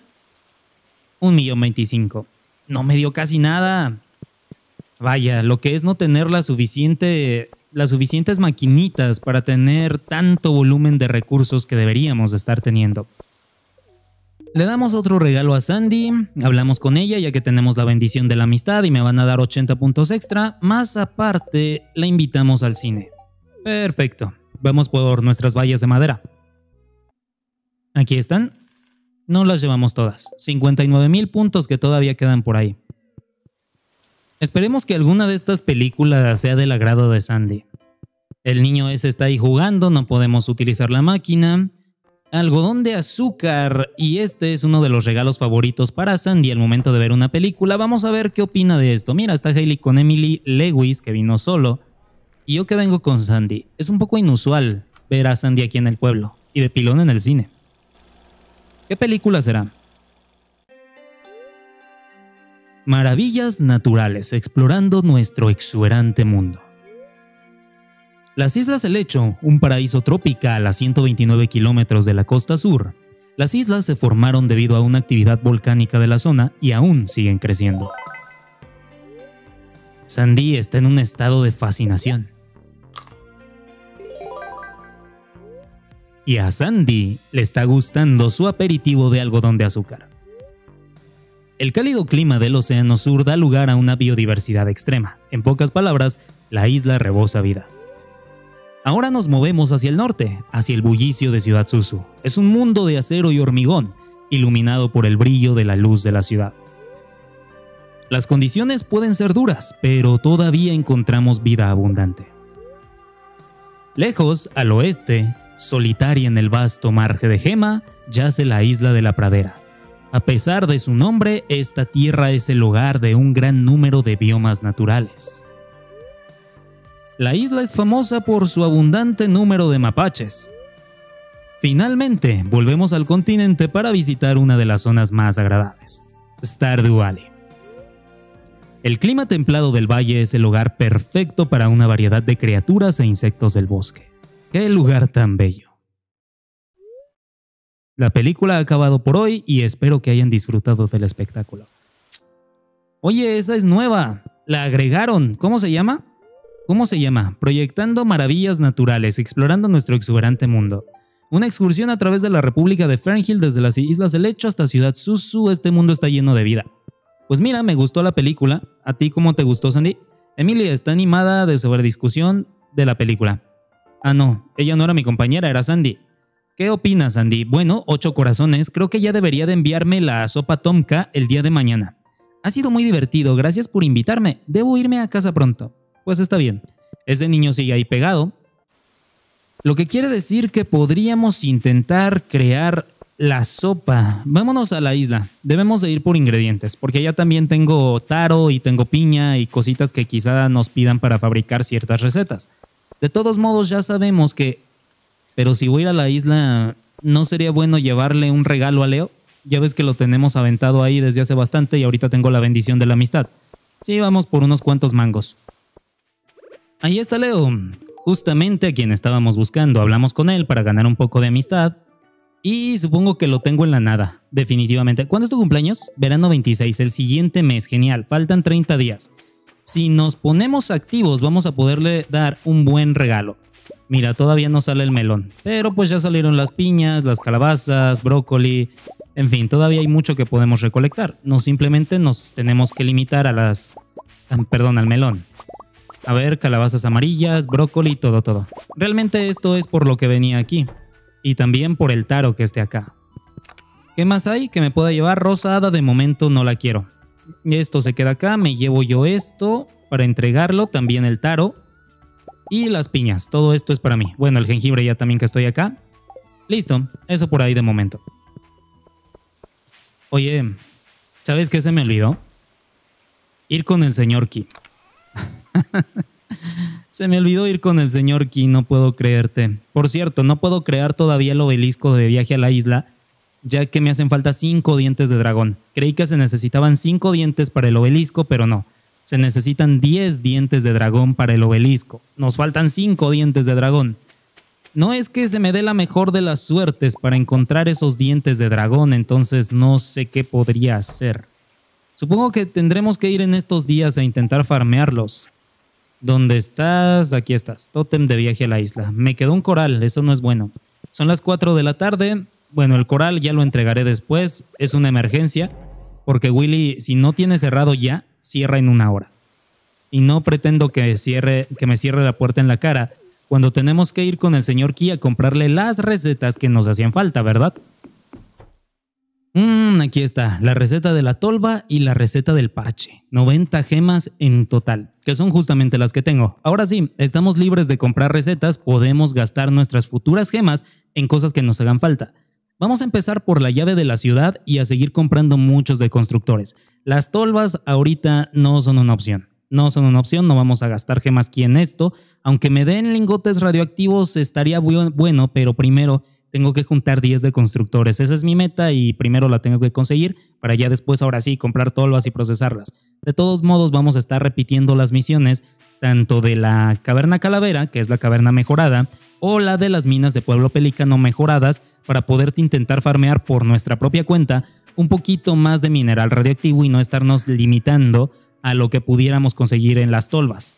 1 millón 25. No me dio casi nada. Vaya, lo que es no tener la suficiente, las suficientes maquinitas para tener tanto volumen de recursos que deberíamos estar teniendo. Le damos otro regalo a Sandy, hablamos con ella ya que tenemos la bendición de la amistad y me van a dar 80 puntos extra, más aparte la invitamos al cine. Perfecto. Vamos por nuestras vallas de madera. Aquí están. No las llevamos todas. 59 mil puntos que todavía quedan por ahí. Esperemos que alguna de estas películas sea del agrado de Sandy. El niño ese está ahí jugando, no podemos utilizar la máquina. Algodón de azúcar y este es uno de los regalos favoritos para Sandy al momento de ver una película. Vamos a ver qué opina de esto. Mira, está Hailey con Emily Lewis que vino solo. Y yo que vengo con Sandy, es un poco inusual ver a Sandy aquí en el pueblo y de pilón en el cine. ¿Qué película será? Maravillas naturales explorando nuestro exuberante mundo. Las Islas Helecho, un paraíso tropical a 129 kilómetros de la costa sur, las islas se formaron debido a una actividad volcánica de la zona y aún siguen creciendo. Sandy está en un estado de fascinación. Y a Sandy le está gustando su aperitivo de algodón de azúcar. El cálido clima del Océano Sur da lugar a una biodiversidad extrema. En pocas palabras, la isla rebosa vida. Ahora nos movemos hacia el norte, hacia el bullicio de Ciudad Susu. Es un mundo de acero y hormigón, iluminado por el brillo de la luz de la ciudad. Las condiciones pueden ser duras, pero todavía encontramos vida abundante. Lejos, al oeste, solitaria en el vasto margen de Gema, yace la isla de la Pradera. A pesar de su nombre, esta tierra es el hogar de un gran número de biomas naturales. La isla es famosa por su abundante número de mapaches. Finalmente, volvemos al continente para visitar una de las zonas más agradables, Stardew Valley. El clima templado del valle es el lugar perfecto para una variedad de criaturas e insectos del bosque. ¡Qué lugar tan bello! La película ha acabado por hoy y espero que hayan disfrutado del espectáculo. Oye, esa es nueva. La agregaron. ¿Cómo se llama? ¿Cómo se llama? Proyectando maravillas naturales, explorando nuestro exuberante mundo. Una excursión a través de la República de Fernhill desde las Islas del Lecho hasta Ciudad Susu, este mundo está lleno de vida. Pues mira, me gustó la película. ¿A ti cómo te gustó, Sandy? Emilia está animada de sobre discusión de la película. Ah, no, ella no era mi compañera, era Sandy. ¿Qué opinas, Sandy? Bueno, ocho corazones, creo que ya debería de enviarme la sopa Tomka el día de mañana. Ha sido muy divertido, gracias por invitarme. Debo irme a casa pronto pues está bien. Ese niño sigue ahí pegado. Lo que quiere decir que podríamos intentar crear la sopa. Vámonos a la isla. Debemos de ir por ingredientes, porque allá también tengo taro y tengo piña y cositas que quizá nos pidan para fabricar ciertas recetas. De todos modos, ya sabemos que... Pero si voy a ir a la isla, ¿no sería bueno llevarle un regalo a Leo? Ya ves que lo tenemos aventado ahí desde hace bastante y ahorita tengo la bendición de la amistad. Sí, vamos por unos cuantos mangos. Ahí está Leo, justamente a quien estábamos buscando. Hablamos con él para ganar un poco de amistad. Y supongo que lo tengo en la nada, definitivamente. ¿Cuándo es tu cumpleaños? Verano 26, el siguiente mes, genial. Faltan 30 días. Si nos ponemos activos, vamos a poderle dar un buen regalo. Mira, todavía no sale el melón, pero pues ya salieron las piñas, las calabazas, brócoli, en fin, todavía hay mucho que podemos recolectar. No simplemente nos tenemos que limitar a las... Perdón, al melón. A ver, calabazas amarillas, brócoli, todo, todo. Realmente esto es por lo que venía aquí. Y también por el taro que esté acá. ¿Qué más hay que me pueda llevar? Rosada de momento no la quiero. Esto se queda acá, me llevo yo esto para entregarlo, también el taro. Y las piñas, todo esto es para mí. Bueno, el jengibre ya también que estoy acá. Listo, eso por ahí de momento. Oye, ¿sabes qué se me olvidó? Ir con el señor Ki. Se me olvidó ir con el señor Ki, no puedo creerte. Por cierto, no puedo crear todavía el obelisco de viaje a la isla, ya que me hacen falta cinco dientes de dragón. Creí que se necesitaban cinco dientes para el obelisco, pero no. Se necesitan 10 dientes de dragón para el obelisco. Nos faltan cinco dientes de dragón. No es que se me dé la mejor de las suertes para encontrar esos dientes de dragón, entonces no sé qué podría hacer. Supongo que tendremos que ir en estos días a intentar farmearlos. ¿Dónde estás? Aquí estás. Tótem de viaje a la isla. Me quedó un coral, eso no es bueno. Son las 4 de la tarde. Bueno, el coral ya lo entregaré después. Es una emergencia. Porque Willy, si no tiene cerrado ya, cierra en una hora. Y no pretendo que, cierre, que me cierre la puerta en la cara cuando tenemos que ir con el señor Key a comprarle las recetas que nos hacían falta, ¿verdad? Mmm, aquí está, la receta de la tolva y la receta del parche. 90 gemas en total, que son justamente las que tengo. Ahora sí, estamos libres de comprar recetas, podemos gastar nuestras futuras gemas en cosas que nos hagan falta. Vamos a empezar por la llave de la ciudad y a seguir comprando muchos de constructores. Las tolvas ahorita no son una opción. no son una opción, no vamos a gastar gemas aquí en esto. Aunque me den lingotes radioactivos estaría bueno, pero primero tengo que juntar 10 de constructores. Esa es mi meta y primero la tengo que conseguir para ya después ahora sí comprar tolvas y procesarlas. De todos modos vamos a estar repitiendo las misiones tanto de la caverna calavera, que es la caverna mejorada, o la de las minas de Pueblo Pelícano mejoradas para poderte intentar farmear por nuestra propia cuenta un poquito más de mineral radioactivo y no estarnos limitando a lo que pudiéramos conseguir en las tolvas.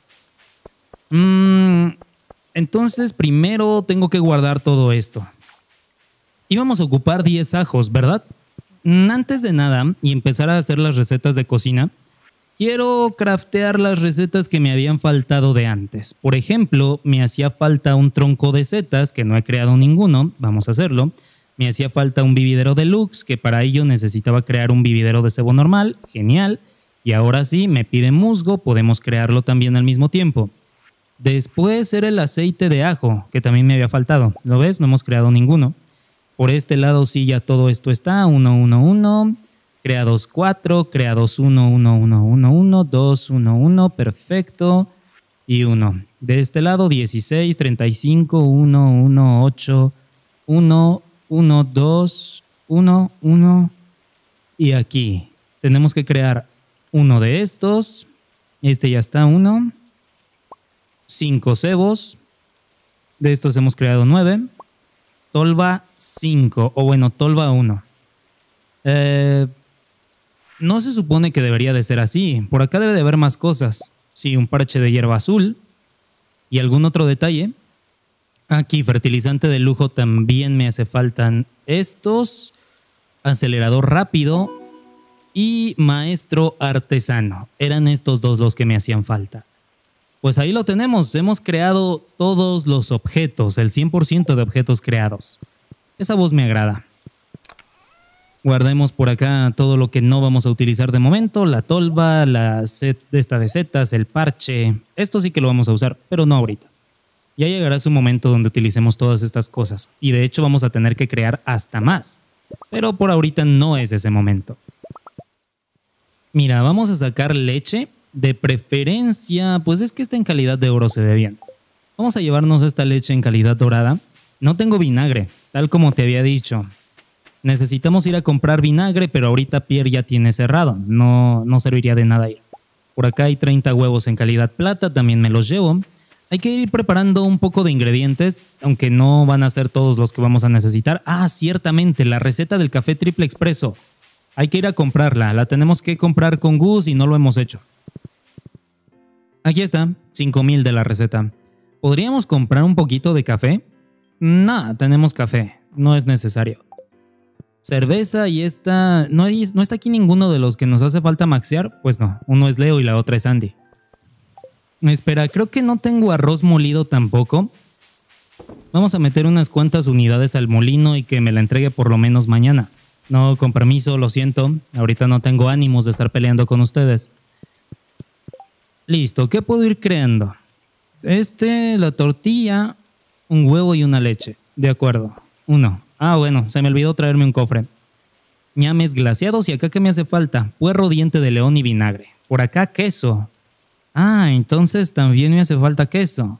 Mm, entonces primero tengo que guardar todo esto. Íbamos a ocupar 10 ajos, ¿verdad? Mm, antes de nada y empezar a hacer las recetas de cocina, quiero craftear las recetas que me habían faltado de antes. Por ejemplo, me hacía falta un tronco de setas, que no he creado ninguno, vamos a hacerlo. Me hacía falta un vividero deluxe, que para ello necesitaba crear un vividero de cebo normal, genial. Y ahora sí, me pide musgo, podemos crearlo también al mismo tiempo. Después era el aceite de ajo, que también me había faltado. ¿Lo ves? No hemos creado ninguno. Por este lado sí ya todo esto está. 1, 1, 1. Crea 2, 4. Crea 2, 1, 1, 1, 1, 1. 2, 1, 1. Perfecto. Y 1. De este lado 16, 35, 1, 1, 8, 1, 1, 2, 1, 1. Y aquí tenemos que crear uno de estos. Este ya está, uno. Cinco cebos. De estos hemos creado nueve. Tolva 5, o bueno, Tolva 1. Eh, no se supone que debería de ser así. Por acá debe de haber más cosas. Sí, un parche de hierba azul. ¿Y algún otro detalle? Aquí, fertilizante de lujo también me hace falta estos. Acelerador rápido y maestro artesano. Eran estos dos los que me hacían falta. Pues ahí lo tenemos, hemos creado todos los objetos, el 100% de objetos creados. Esa voz me agrada. Guardemos por acá todo lo que no vamos a utilizar de momento, la tolva, la set esta de setas, el parche. Esto sí que lo vamos a usar, pero no ahorita. Ya llegará su momento donde utilicemos todas estas cosas, y de hecho vamos a tener que crear hasta más. Pero por ahorita no es ese momento. Mira, vamos a sacar leche de preferencia, pues es que esta en calidad de oro se ve bien. Vamos a llevarnos esta leche en calidad dorada. No tengo vinagre, tal como te había dicho. Necesitamos ir a comprar vinagre, pero ahorita Pierre ya tiene cerrado. No, no serviría de nada ir. Por acá hay 30 huevos en calidad plata, también me los llevo. Hay que ir preparando un poco de ingredientes, aunque no van a ser todos los que vamos a necesitar. Ah, ciertamente, la receta del café triple expreso. Hay que ir a comprarla, la tenemos que comprar con Gus y no lo hemos hecho. Aquí está, 5000 de la receta. ¿Podríamos comprar un poquito de café? No, tenemos café, no es necesario. Cerveza y esta... ¿No, ¿No está aquí ninguno de los que nos hace falta maxear? Pues no, uno es Leo y la otra es Andy. Espera, creo que no tengo arroz molido tampoco. Vamos a meter unas cuantas unidades al molino y que me la entregue por lo menos mañana. No, con permiso, lo siento. Ahorita no tengo ánimos de estar peleando con ustedes. Listo, ¿qué puedo ir creando? Este, la tortilla, un huevo y una leche. De acuerdo. Uno. Ah, bueno, se me olvidó traerme un cofre. Ñames glaciados y acá qué me hace falta? Puerro, diente de león y vinagre. Por acá queso. Ah, entonces también me hace falta queso.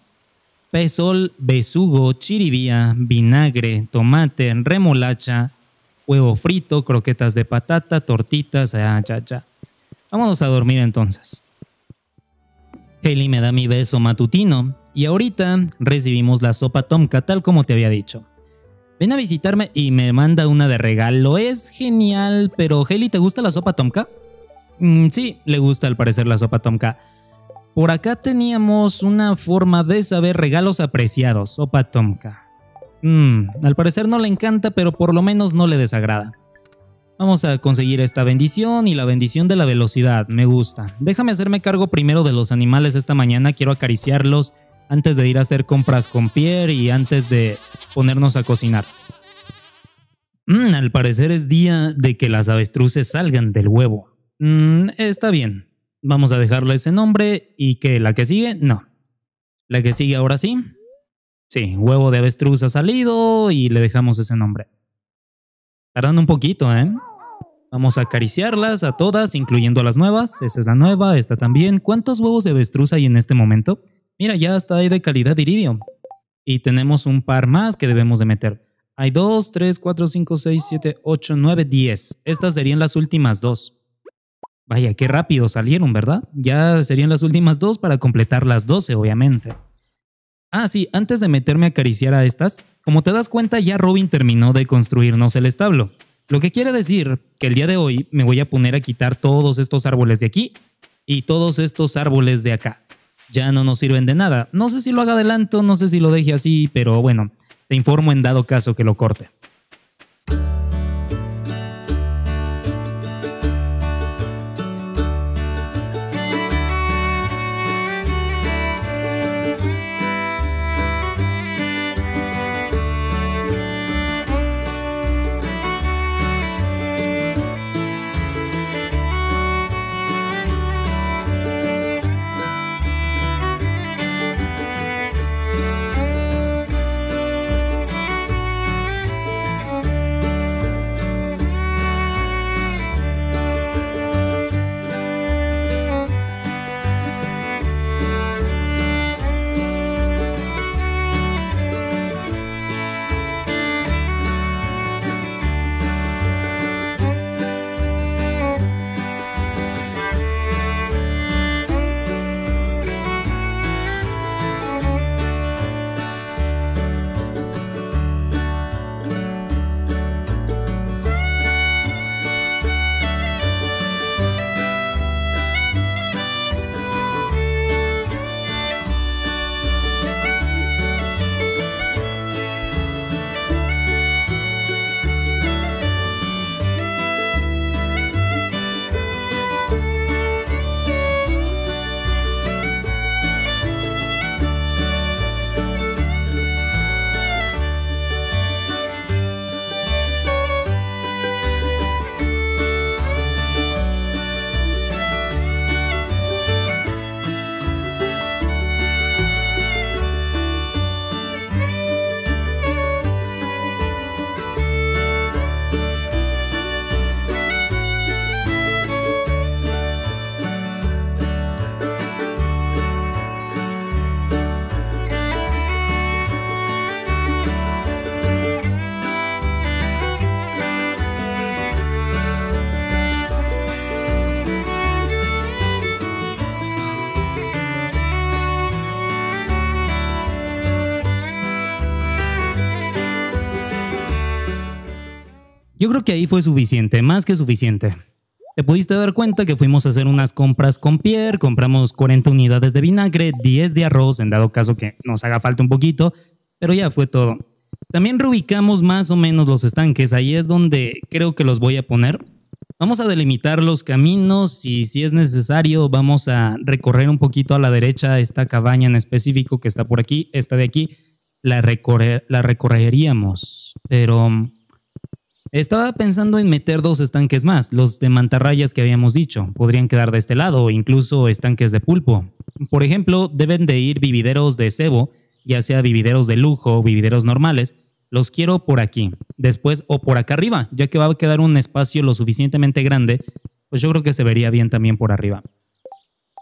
Pesol, besugo, chiribía, vinagre, tomate, remolacha, huevo frito, croquetas de patata, tortitas, ah, ya, ya. Vámonos a dormir entonces. Heli me da mi beso matutino y ahorita recibimos la sopa Tomka tal como te había dicho. Ven a visitarme y me manda una de regalo. Es genial, pero Heli, ¿te gusta la sopa Tomka? Mm, sí, le gusta al parecer la sopa Tomka. Por acá teníamos una forma de saber regalos apreciados, sopa Tomka. Mm, al parecer no le encanta, pero por lo menos no le desagrada. Vamos a conseguir esta bendición y la bendición de la velocidad, me gusta. Déjame hacerme cargo primero de los animales esta mañana, quiero acariciarlos antes de ir a hacer compras con Pierre y antes de ponernos a cocinar. Mm, al parecer es día de que las avestruces salgan del huevo. Mm, está bien, vamos a dejarle ese nombre y que la que sigue, no. La que sigue ahora sí. Sí, huevo de avestruz ha salido y le dejamos ese nombre. Tardando un poquito, ¿eh? Vamos a acariciarlas a todas, incluyendo a las nuevas. Esa es la nueva, esta también. ¿Cuántos huevos de avestruz hay en este momento? Mira, ya está ahí de calidad iridio. Y tenemos un par más que debemos de meter. Hay 2, 3, 4, 5, 6, 7, 8, 9, 10. Estas serían las últimas dos. Vaya, qué rápido salieron, ¿verdad? Ya serían las últimas dos para completar las 12, obviamente. Ah, sí, antes de meterme a acariciar a estas, como te das cuenta, ya Robin terminó de construirnos el establo. Lo que quiere decir que el día de hoy me voy a poner a quitar todos estos árboles de aquí y todos estos árboles de acá. Ya no nos sirven de nada. No sé si lo haga adelanto, no sé si lo deje así, pero bueno, te informo en dado caso que lo corte. Creo que ahí fue suficiente, más que suficiente. Te pudiste dar cuenta que fuimos a hacer unas compras con Pierre, compramos 40 unidades de vinagre, 10 de arroz, en dado caso que nos haga falta un poquito, pero ya fue todo. También reubicamos más o menos los estanques, ahí es donde creo que los voy a poner. Vamos a delimitar los caminos y si es necesario vamos a recorrer un poquito a la derecha esta cabaña en específico que está por aquí, esta de aquí, la, la recorreríamos, pero estaba pensando en meter dos estanques más, los de mantarrayas que habíamos dicho. Podrían quedar de este lado, incluso estanques de pulpo. Por ejemplo, deben de ir vivideros de cebo, ya sea vivideros de lujo o vivideros normales. Los quiero por aquí, después o por acá arriba, ya que va a quedar un espacio lo suficientemente grande, pues yo creo que se vería bien también por arriba.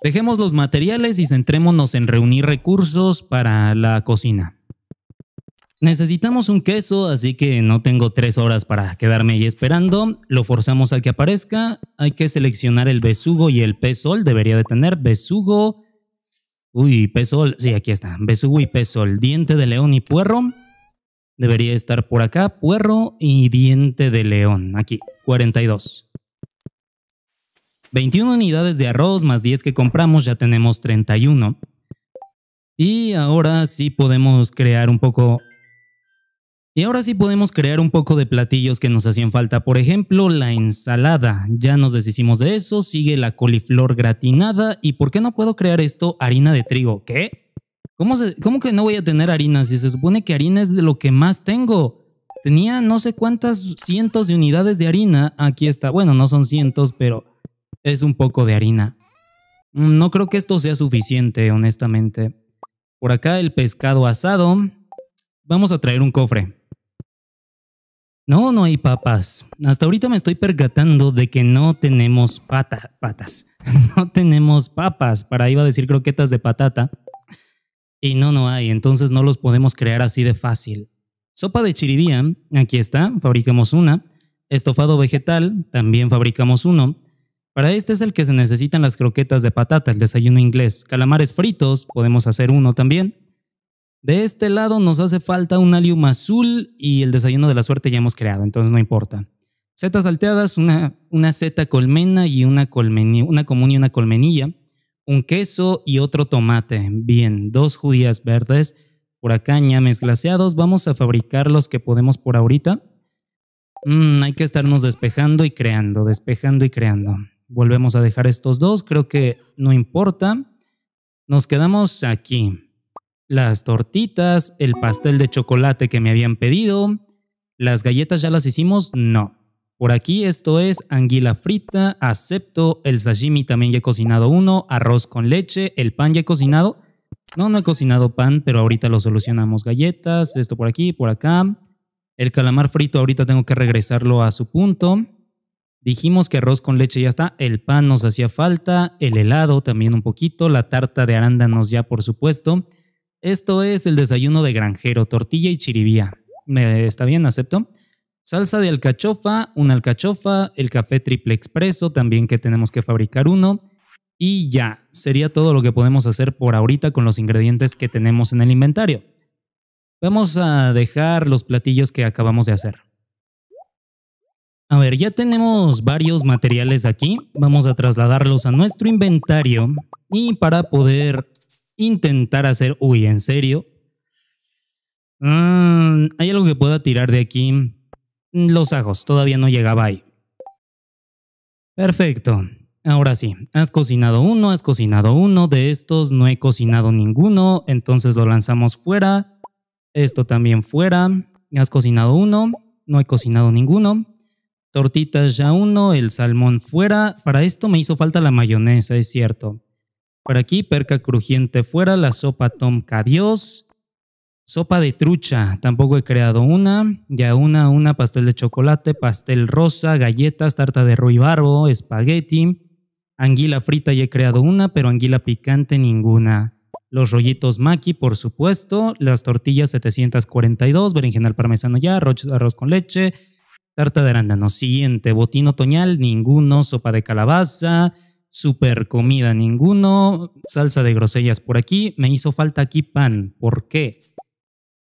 Dejemos los materiales y centrémonos en reunir recursos para la cocina. Necesitamos un queso, así que no tengo tres horas para quedarme ahí esperando. Lo forzamos a que aparezca. Hay que seleccionar el besugo y el pesol. Debería de tener besugo. Uy, pesol. Sí, aquí está. Besugo y pesol. Diente de león y puerro. Debería estar por acá. Puerro y diente de león. Aquí, 42. 21 unidades de arroz más 10 que compramos, ya tenemos 31. Y ahora sí podemos crear un poco y ahora sí podemos crear un poco de platillos que nos hacían falta. Por ejemplo, la ensalada. Ya nos deshicimos de eso. Sigue la coliflor gratinada. ¿Y por qué no puedo crear esto? Harina de trigo. ¿Qué? ¿Cómo, ¿Cómo que no voy a tener harina si se supone que harina es de lo que más tengo? Tenía no sé cuántas cientos de unidades de harina. Aquí está. Bueno, no son cientos, pero es un poco de harina. Mm, no creo que esto sea suficiente, honestamente. Por acá el pescado asado. Vamos a traer un cofre. No, no hay papas. Hasta ahorita me estoy percatando de que no tenemos pata, patas. No tenemos papas. Para iba a decir croquetas de patata. Y no, no hay. Entonces no los podemos crear así de fácil. Sopa de chiribía, aquí está, fabricamos una. Estofado vegetal, también fabricamos uno. Para este es el que se necesitan las croquetas de patata, el desayuno inglés. Calamares fritos, podemos hacer uno también. De este lado nos hace falta un alium azul y el desayuno de la suerte ya hemos creado, entonces no importa. Setas salteadas, una, una seta colmena y una, colmeni, una común y una colmenilla. Un queso y otro tomate. Bien, dos judías verdes. Por acá ñames glaseados. Vamos a fabricar los que podemos por ahorita. Mm, hay que estarnos despejando y creando, despejando y creando. Volvemos a dejar estos dos, creo que no importa. Nos quedamos aquí. Las tortitas, el pastel de chocolate que me habían pedido. Las galletas ya las hicimos, no. Por aquí esto es anguila frita, acepto, el sashimi también ya he cocinado uno, arroz con leche, el pan ya he cocinado. No, no he cocinado pan, pero ahorita lo solucionamos. Galletas, esto por aquí, por acá. El calamar frito ahorita tengo que regresarlo a su punto. Dijimos que arroz con leche ya está, el pan nos hacía falta, el helado también un poquito, la tarta de arándanos ya por supuesto. Esto es el desayuno de granjero, tortilla y chiribía. ¿Está bien? ¿Acepto? Salsa de alcachofa, una alcachofa, el café triple expreso también que tenemos que fabricar uno. Y ya, sería todo lo que podemos hacer por ahorita con los ingredientes que tenemos en el inventario. Vamos a dejar los platillos que acabamos de hacer. A ver, ya tenemos varios materiales aquí. Vamos a trasladarlos a nuestro inventario. Y para poder intentar hacer... Uy, ¿en serio? Mm, ¿Hay algo que pueda tirar de aquí? Los ajos, todavía no llegaba ahí. Perfecto. Ahora sí, has cocinado uno, has cocinado uno. De estos no he cocinado ninguno, entonces lo lanzamos fuera. Esto también fuera. Has cocinado uno, no he cocinado ninguno. Tortitas ya uno, el salmón fuera. Para esto me hizo falta la mayonesa, es cierto. Por aquí, perca crujiente fuera, la sopa Tom Dios. Sopa de trucha, tampoco he creado una. Ya una, una, pastel de chocolate, pastel rosa, galletas, tarta de ruibarbo, espagueti. Anguila frita ya he creado una, pero anguila picante ninguna. Los rollitos maki, por supuesto. Las tortillas 742, berenjenal parmesano ya, arroz con leche, Tarta de arándano. Siguiente, botín otoñal, ninguno. Sopa de calabaza. Super comida, ninguno. Salsa de grosellas por aquí. Me hizo falta aquí pan. ¿Por qué?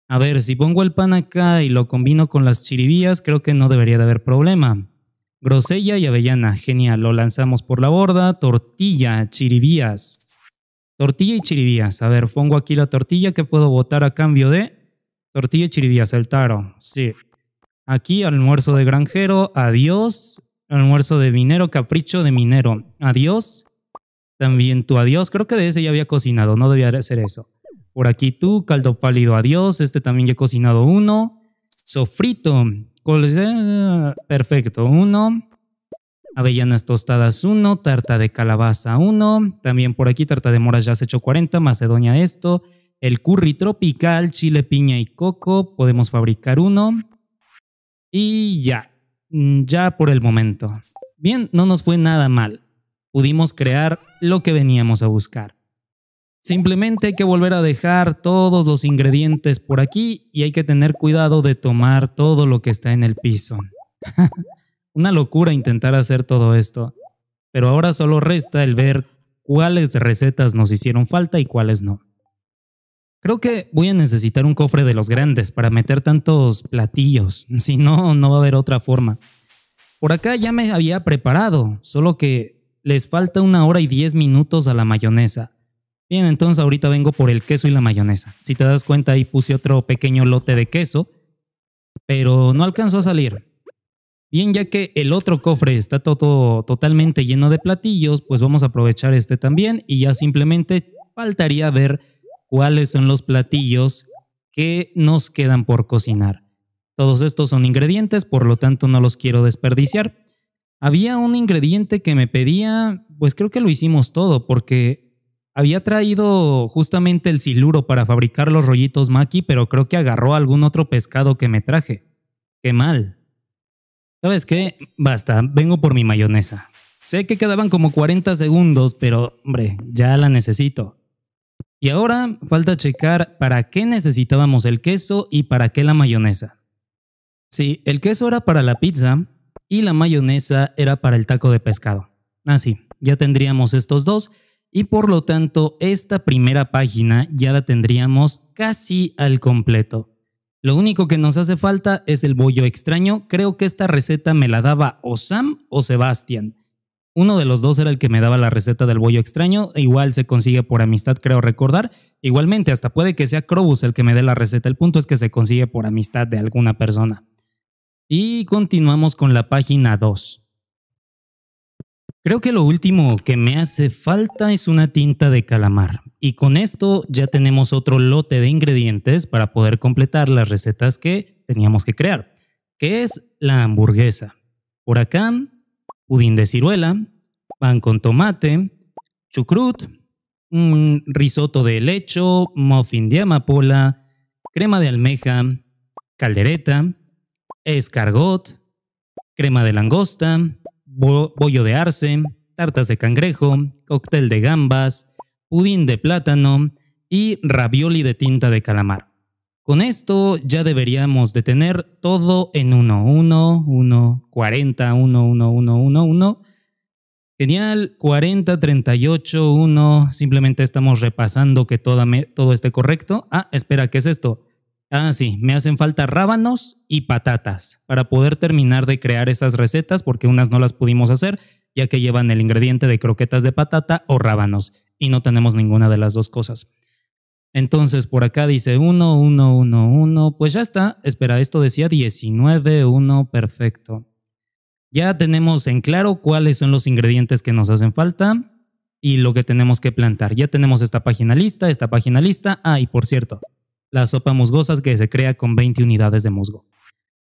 A ver, si pongo el pan acá y lo combino con las chiribías, creo que no debería de haber problema. Grosella y avellana, genial, lo lanzamos por la borda. Tortilla, chiribías. Tortilla y chiribías. A ver, pongo aquí la tortilla que puedo botar a cambio de... Tortilla y chiribías, el taro. Sí. Aquí almuerzo de granjero, adiós. Almuerzo de minero, capricho de minero, adiós. También tu adiós, creo que de ese ya había cocinado, no debía ser eso. Por aquí tú, caldo pálido, adiós. Este también ya he cocinado uno. Sofrito, perfecto, uno. Avellanas tostadas uno. Tarta de calabaza uno. También por aquí tarta de moras ya has hecho 40. Macedonia esto. El curry tropical, chile, piña y coco. Podemos fabricar uno. Y ya, ya por el momento. Bien, no nos fue nada mal. Pudimos crear lo que veníamos a buscar. Simplemente hay que volver a dejar todos los ingredientes por aquí y hay que tener cuidado de tomar todo lo que está en el piso. Una locura intentar hacer todo esto. Pero ahora solo resta el ver cuáles recetas nos hicieron falta y cuáles no. Creo que voy a necesitar un cofre de los grandes para meter tantos platillos. Si no, no va a haber otra forma. Por acá ya me había preparado, solo que les falta una hora y diez minutos a la mayonesa. Bien, entonces ahorita vengo por el queso y la mayonesa. Si te das cuenta, ahí puse otro pequeño lote de queso, pero no alcanzó a salir. Bien, ya que el otro cofre está todo totalmente lleno de platillos, pues vamos a aprovechar este también y ya simplemente faltaría ver cuáles son los platillos que nos quedan por cocinar. Todos estos son ingredientes, por lo tanto no los quiero desperdiciar. Había un ingrediente que me pedía, pues creo que lo hicimos todo, porque había traído justamente el siluro para fabricar los rollitos maki, pero creo que agarró algún otro pescado que me traje. Qué mal. ¿Sabes qué? Basta, vengo por mi mayonesa. Sé que quedaban como 40 segundos, pero, hombre, ya la necesito. Y ahora falta checar para qué necesitábamos el queso y para qué la mayonesa. Sí, el queso era para la pizza y la mayonesa era para el taco de pescado. Así, ah, ya tendríamos estos dos y por lo tanto esta primera página ya la tendríamos casi al completo. Lo único que nos hace falta es el bollo extraño. Creo que esta receta me la daba o Sam o Sebastián. Uno de los dos era el que me daba la receta del bollo extraño. Igual se consigue por amistad, creo recordar. Igualmente, hasta puede que sea Crobus el que me dé la receta. El punto es que se consigue por amistad de alguna persona. Y continuamos con la página 2. Creo que lo último que me hace falta es una tinta de calamar. Y con esto ya tenemos otro lote de ingredientes para poder completar las recetas que teníamos que crear, que es la hamburguesa. Por acá, pudín de ciruela, pan con tomate, chucrut, un risotto de lecho, muffin de amapola, crema de almeja, caldereta, escargot, crema de langosta, bollo de arce, tartas de cangrejo, cóctel de gambas, pudín de plátano y ravioli de tinta de calamar. Con esto ya deberíamos de tener todo en 1, 1, 1, 40, 1, 1, 1, 1, 1. Genial, 40, 38, 1. Simplemente estamos repasando que todo, todo esté correcto. Ah, espera, ¿qué es esto? Ah, sí, me hacen falta rábanos y patatas para poder terminar de crear esas recetas porque unas no las pudimos hacer ya que llevan el ingrediente de croquetas de patata o rábanos y no tenemos ninguna de las dos cosas. Entonces por acá dice 1, 1, 1, 1, pues ya está. Espera, esto decía 19, 1, perfecto. Ya tenemos en claro cuáles son los ingredientes que nos hacen falta y lo que tenemos que plantar. Ya tenemos esta página lista, esta página lista. Ah, y por cierto, la sopa musgosa que se crea con 20 unidades de musgo.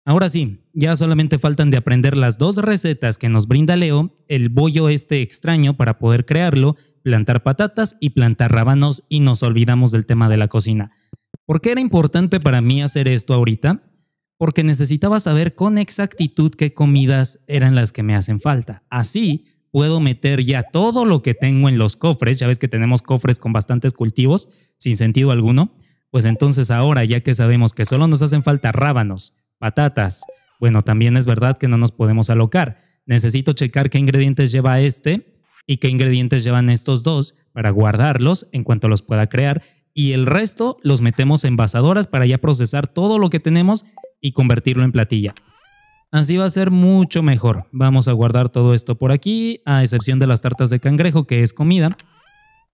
Ahora sí, ya solamente faltan de aprender las dos recetas que nos brinda Leo, el bollo este extraño para poder crearlo, plantar patatas y plantar rábanos y nos olvidamos del tema de la cocina. ¿Por qué era importante para mí hacer esto ahorita? Porque necesitaba saber con exactitud qué comidas eran las que me hacen falta. Así puedo meter ya todo lo que tengo en los cofres, ya ves que tenemos cofres con bastantes cultivos, sin sentido alguno, pues entonces ahora, ya que sabemos que solo nos hacen falta rábanos, patatas, bueno, también es verdad que no nos podemos alocar. Necesito checar qué ingredientes lleva este y qué ingredientes llevan estos dos para guardarlos en cuanto los pueda crear y el resto los metemos en envasadoras para ya procesar todo lo que tenemos y convertirlo en platilla. Así va a ser mucho mejor. Vamos a guardar todo esto por aquí, a excepción de las tartas de cangrejo, que es comida.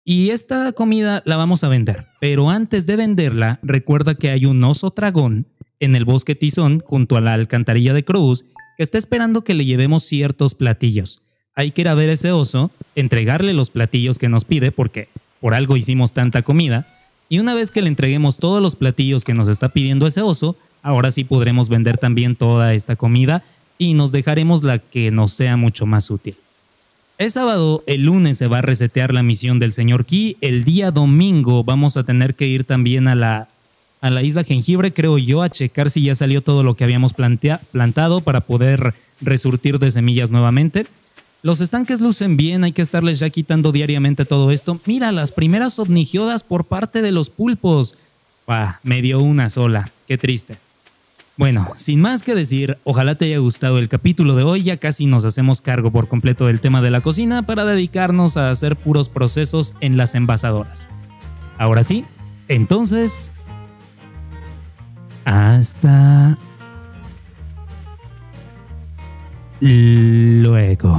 Y esta comida la vamos a vender, pero antes de venderla, recuerda que hay un oso dragón en el bosque Tizón junto a la alcantarilla de Cruz que está esperando que le llevemos ciertos platillos. Hay que ir a ver ese oso, entregarle los platillos que nos pide porque por algo hicimos tanta comida, y una vez que le entreguemos todos los platillos que nos está pidiendo ese oso, ahora sí podremos vender también toda esta comida y nos dejaremos la que nos sea mucho más útil. Es sábado, el lunes se va a resetear la misión del señor Key. El día domingo vamos a tener que ir también a la, a la isla Jengibre, creo yo, a checar si ya salió todo lo que habíamos plantado para poder resurtir de semillas nuevamente. Los estanques lucen bien, hay que estarles ya quitando diariamente todo esto. Mira, las primeras omnigiodas por parte de los pulpos. ¡Bah! Me dio una sola. Qué triste. Bueno, sin más que decir, ojalá te haya gustado el capítulo de hoy, ya casi nos hacemos cargo por completo del tema de la cocina para dedicarnos a hacer puros procesos en las envasadoras. Ahora sí, entonces... Hasta... Luego.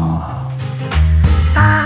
Pa,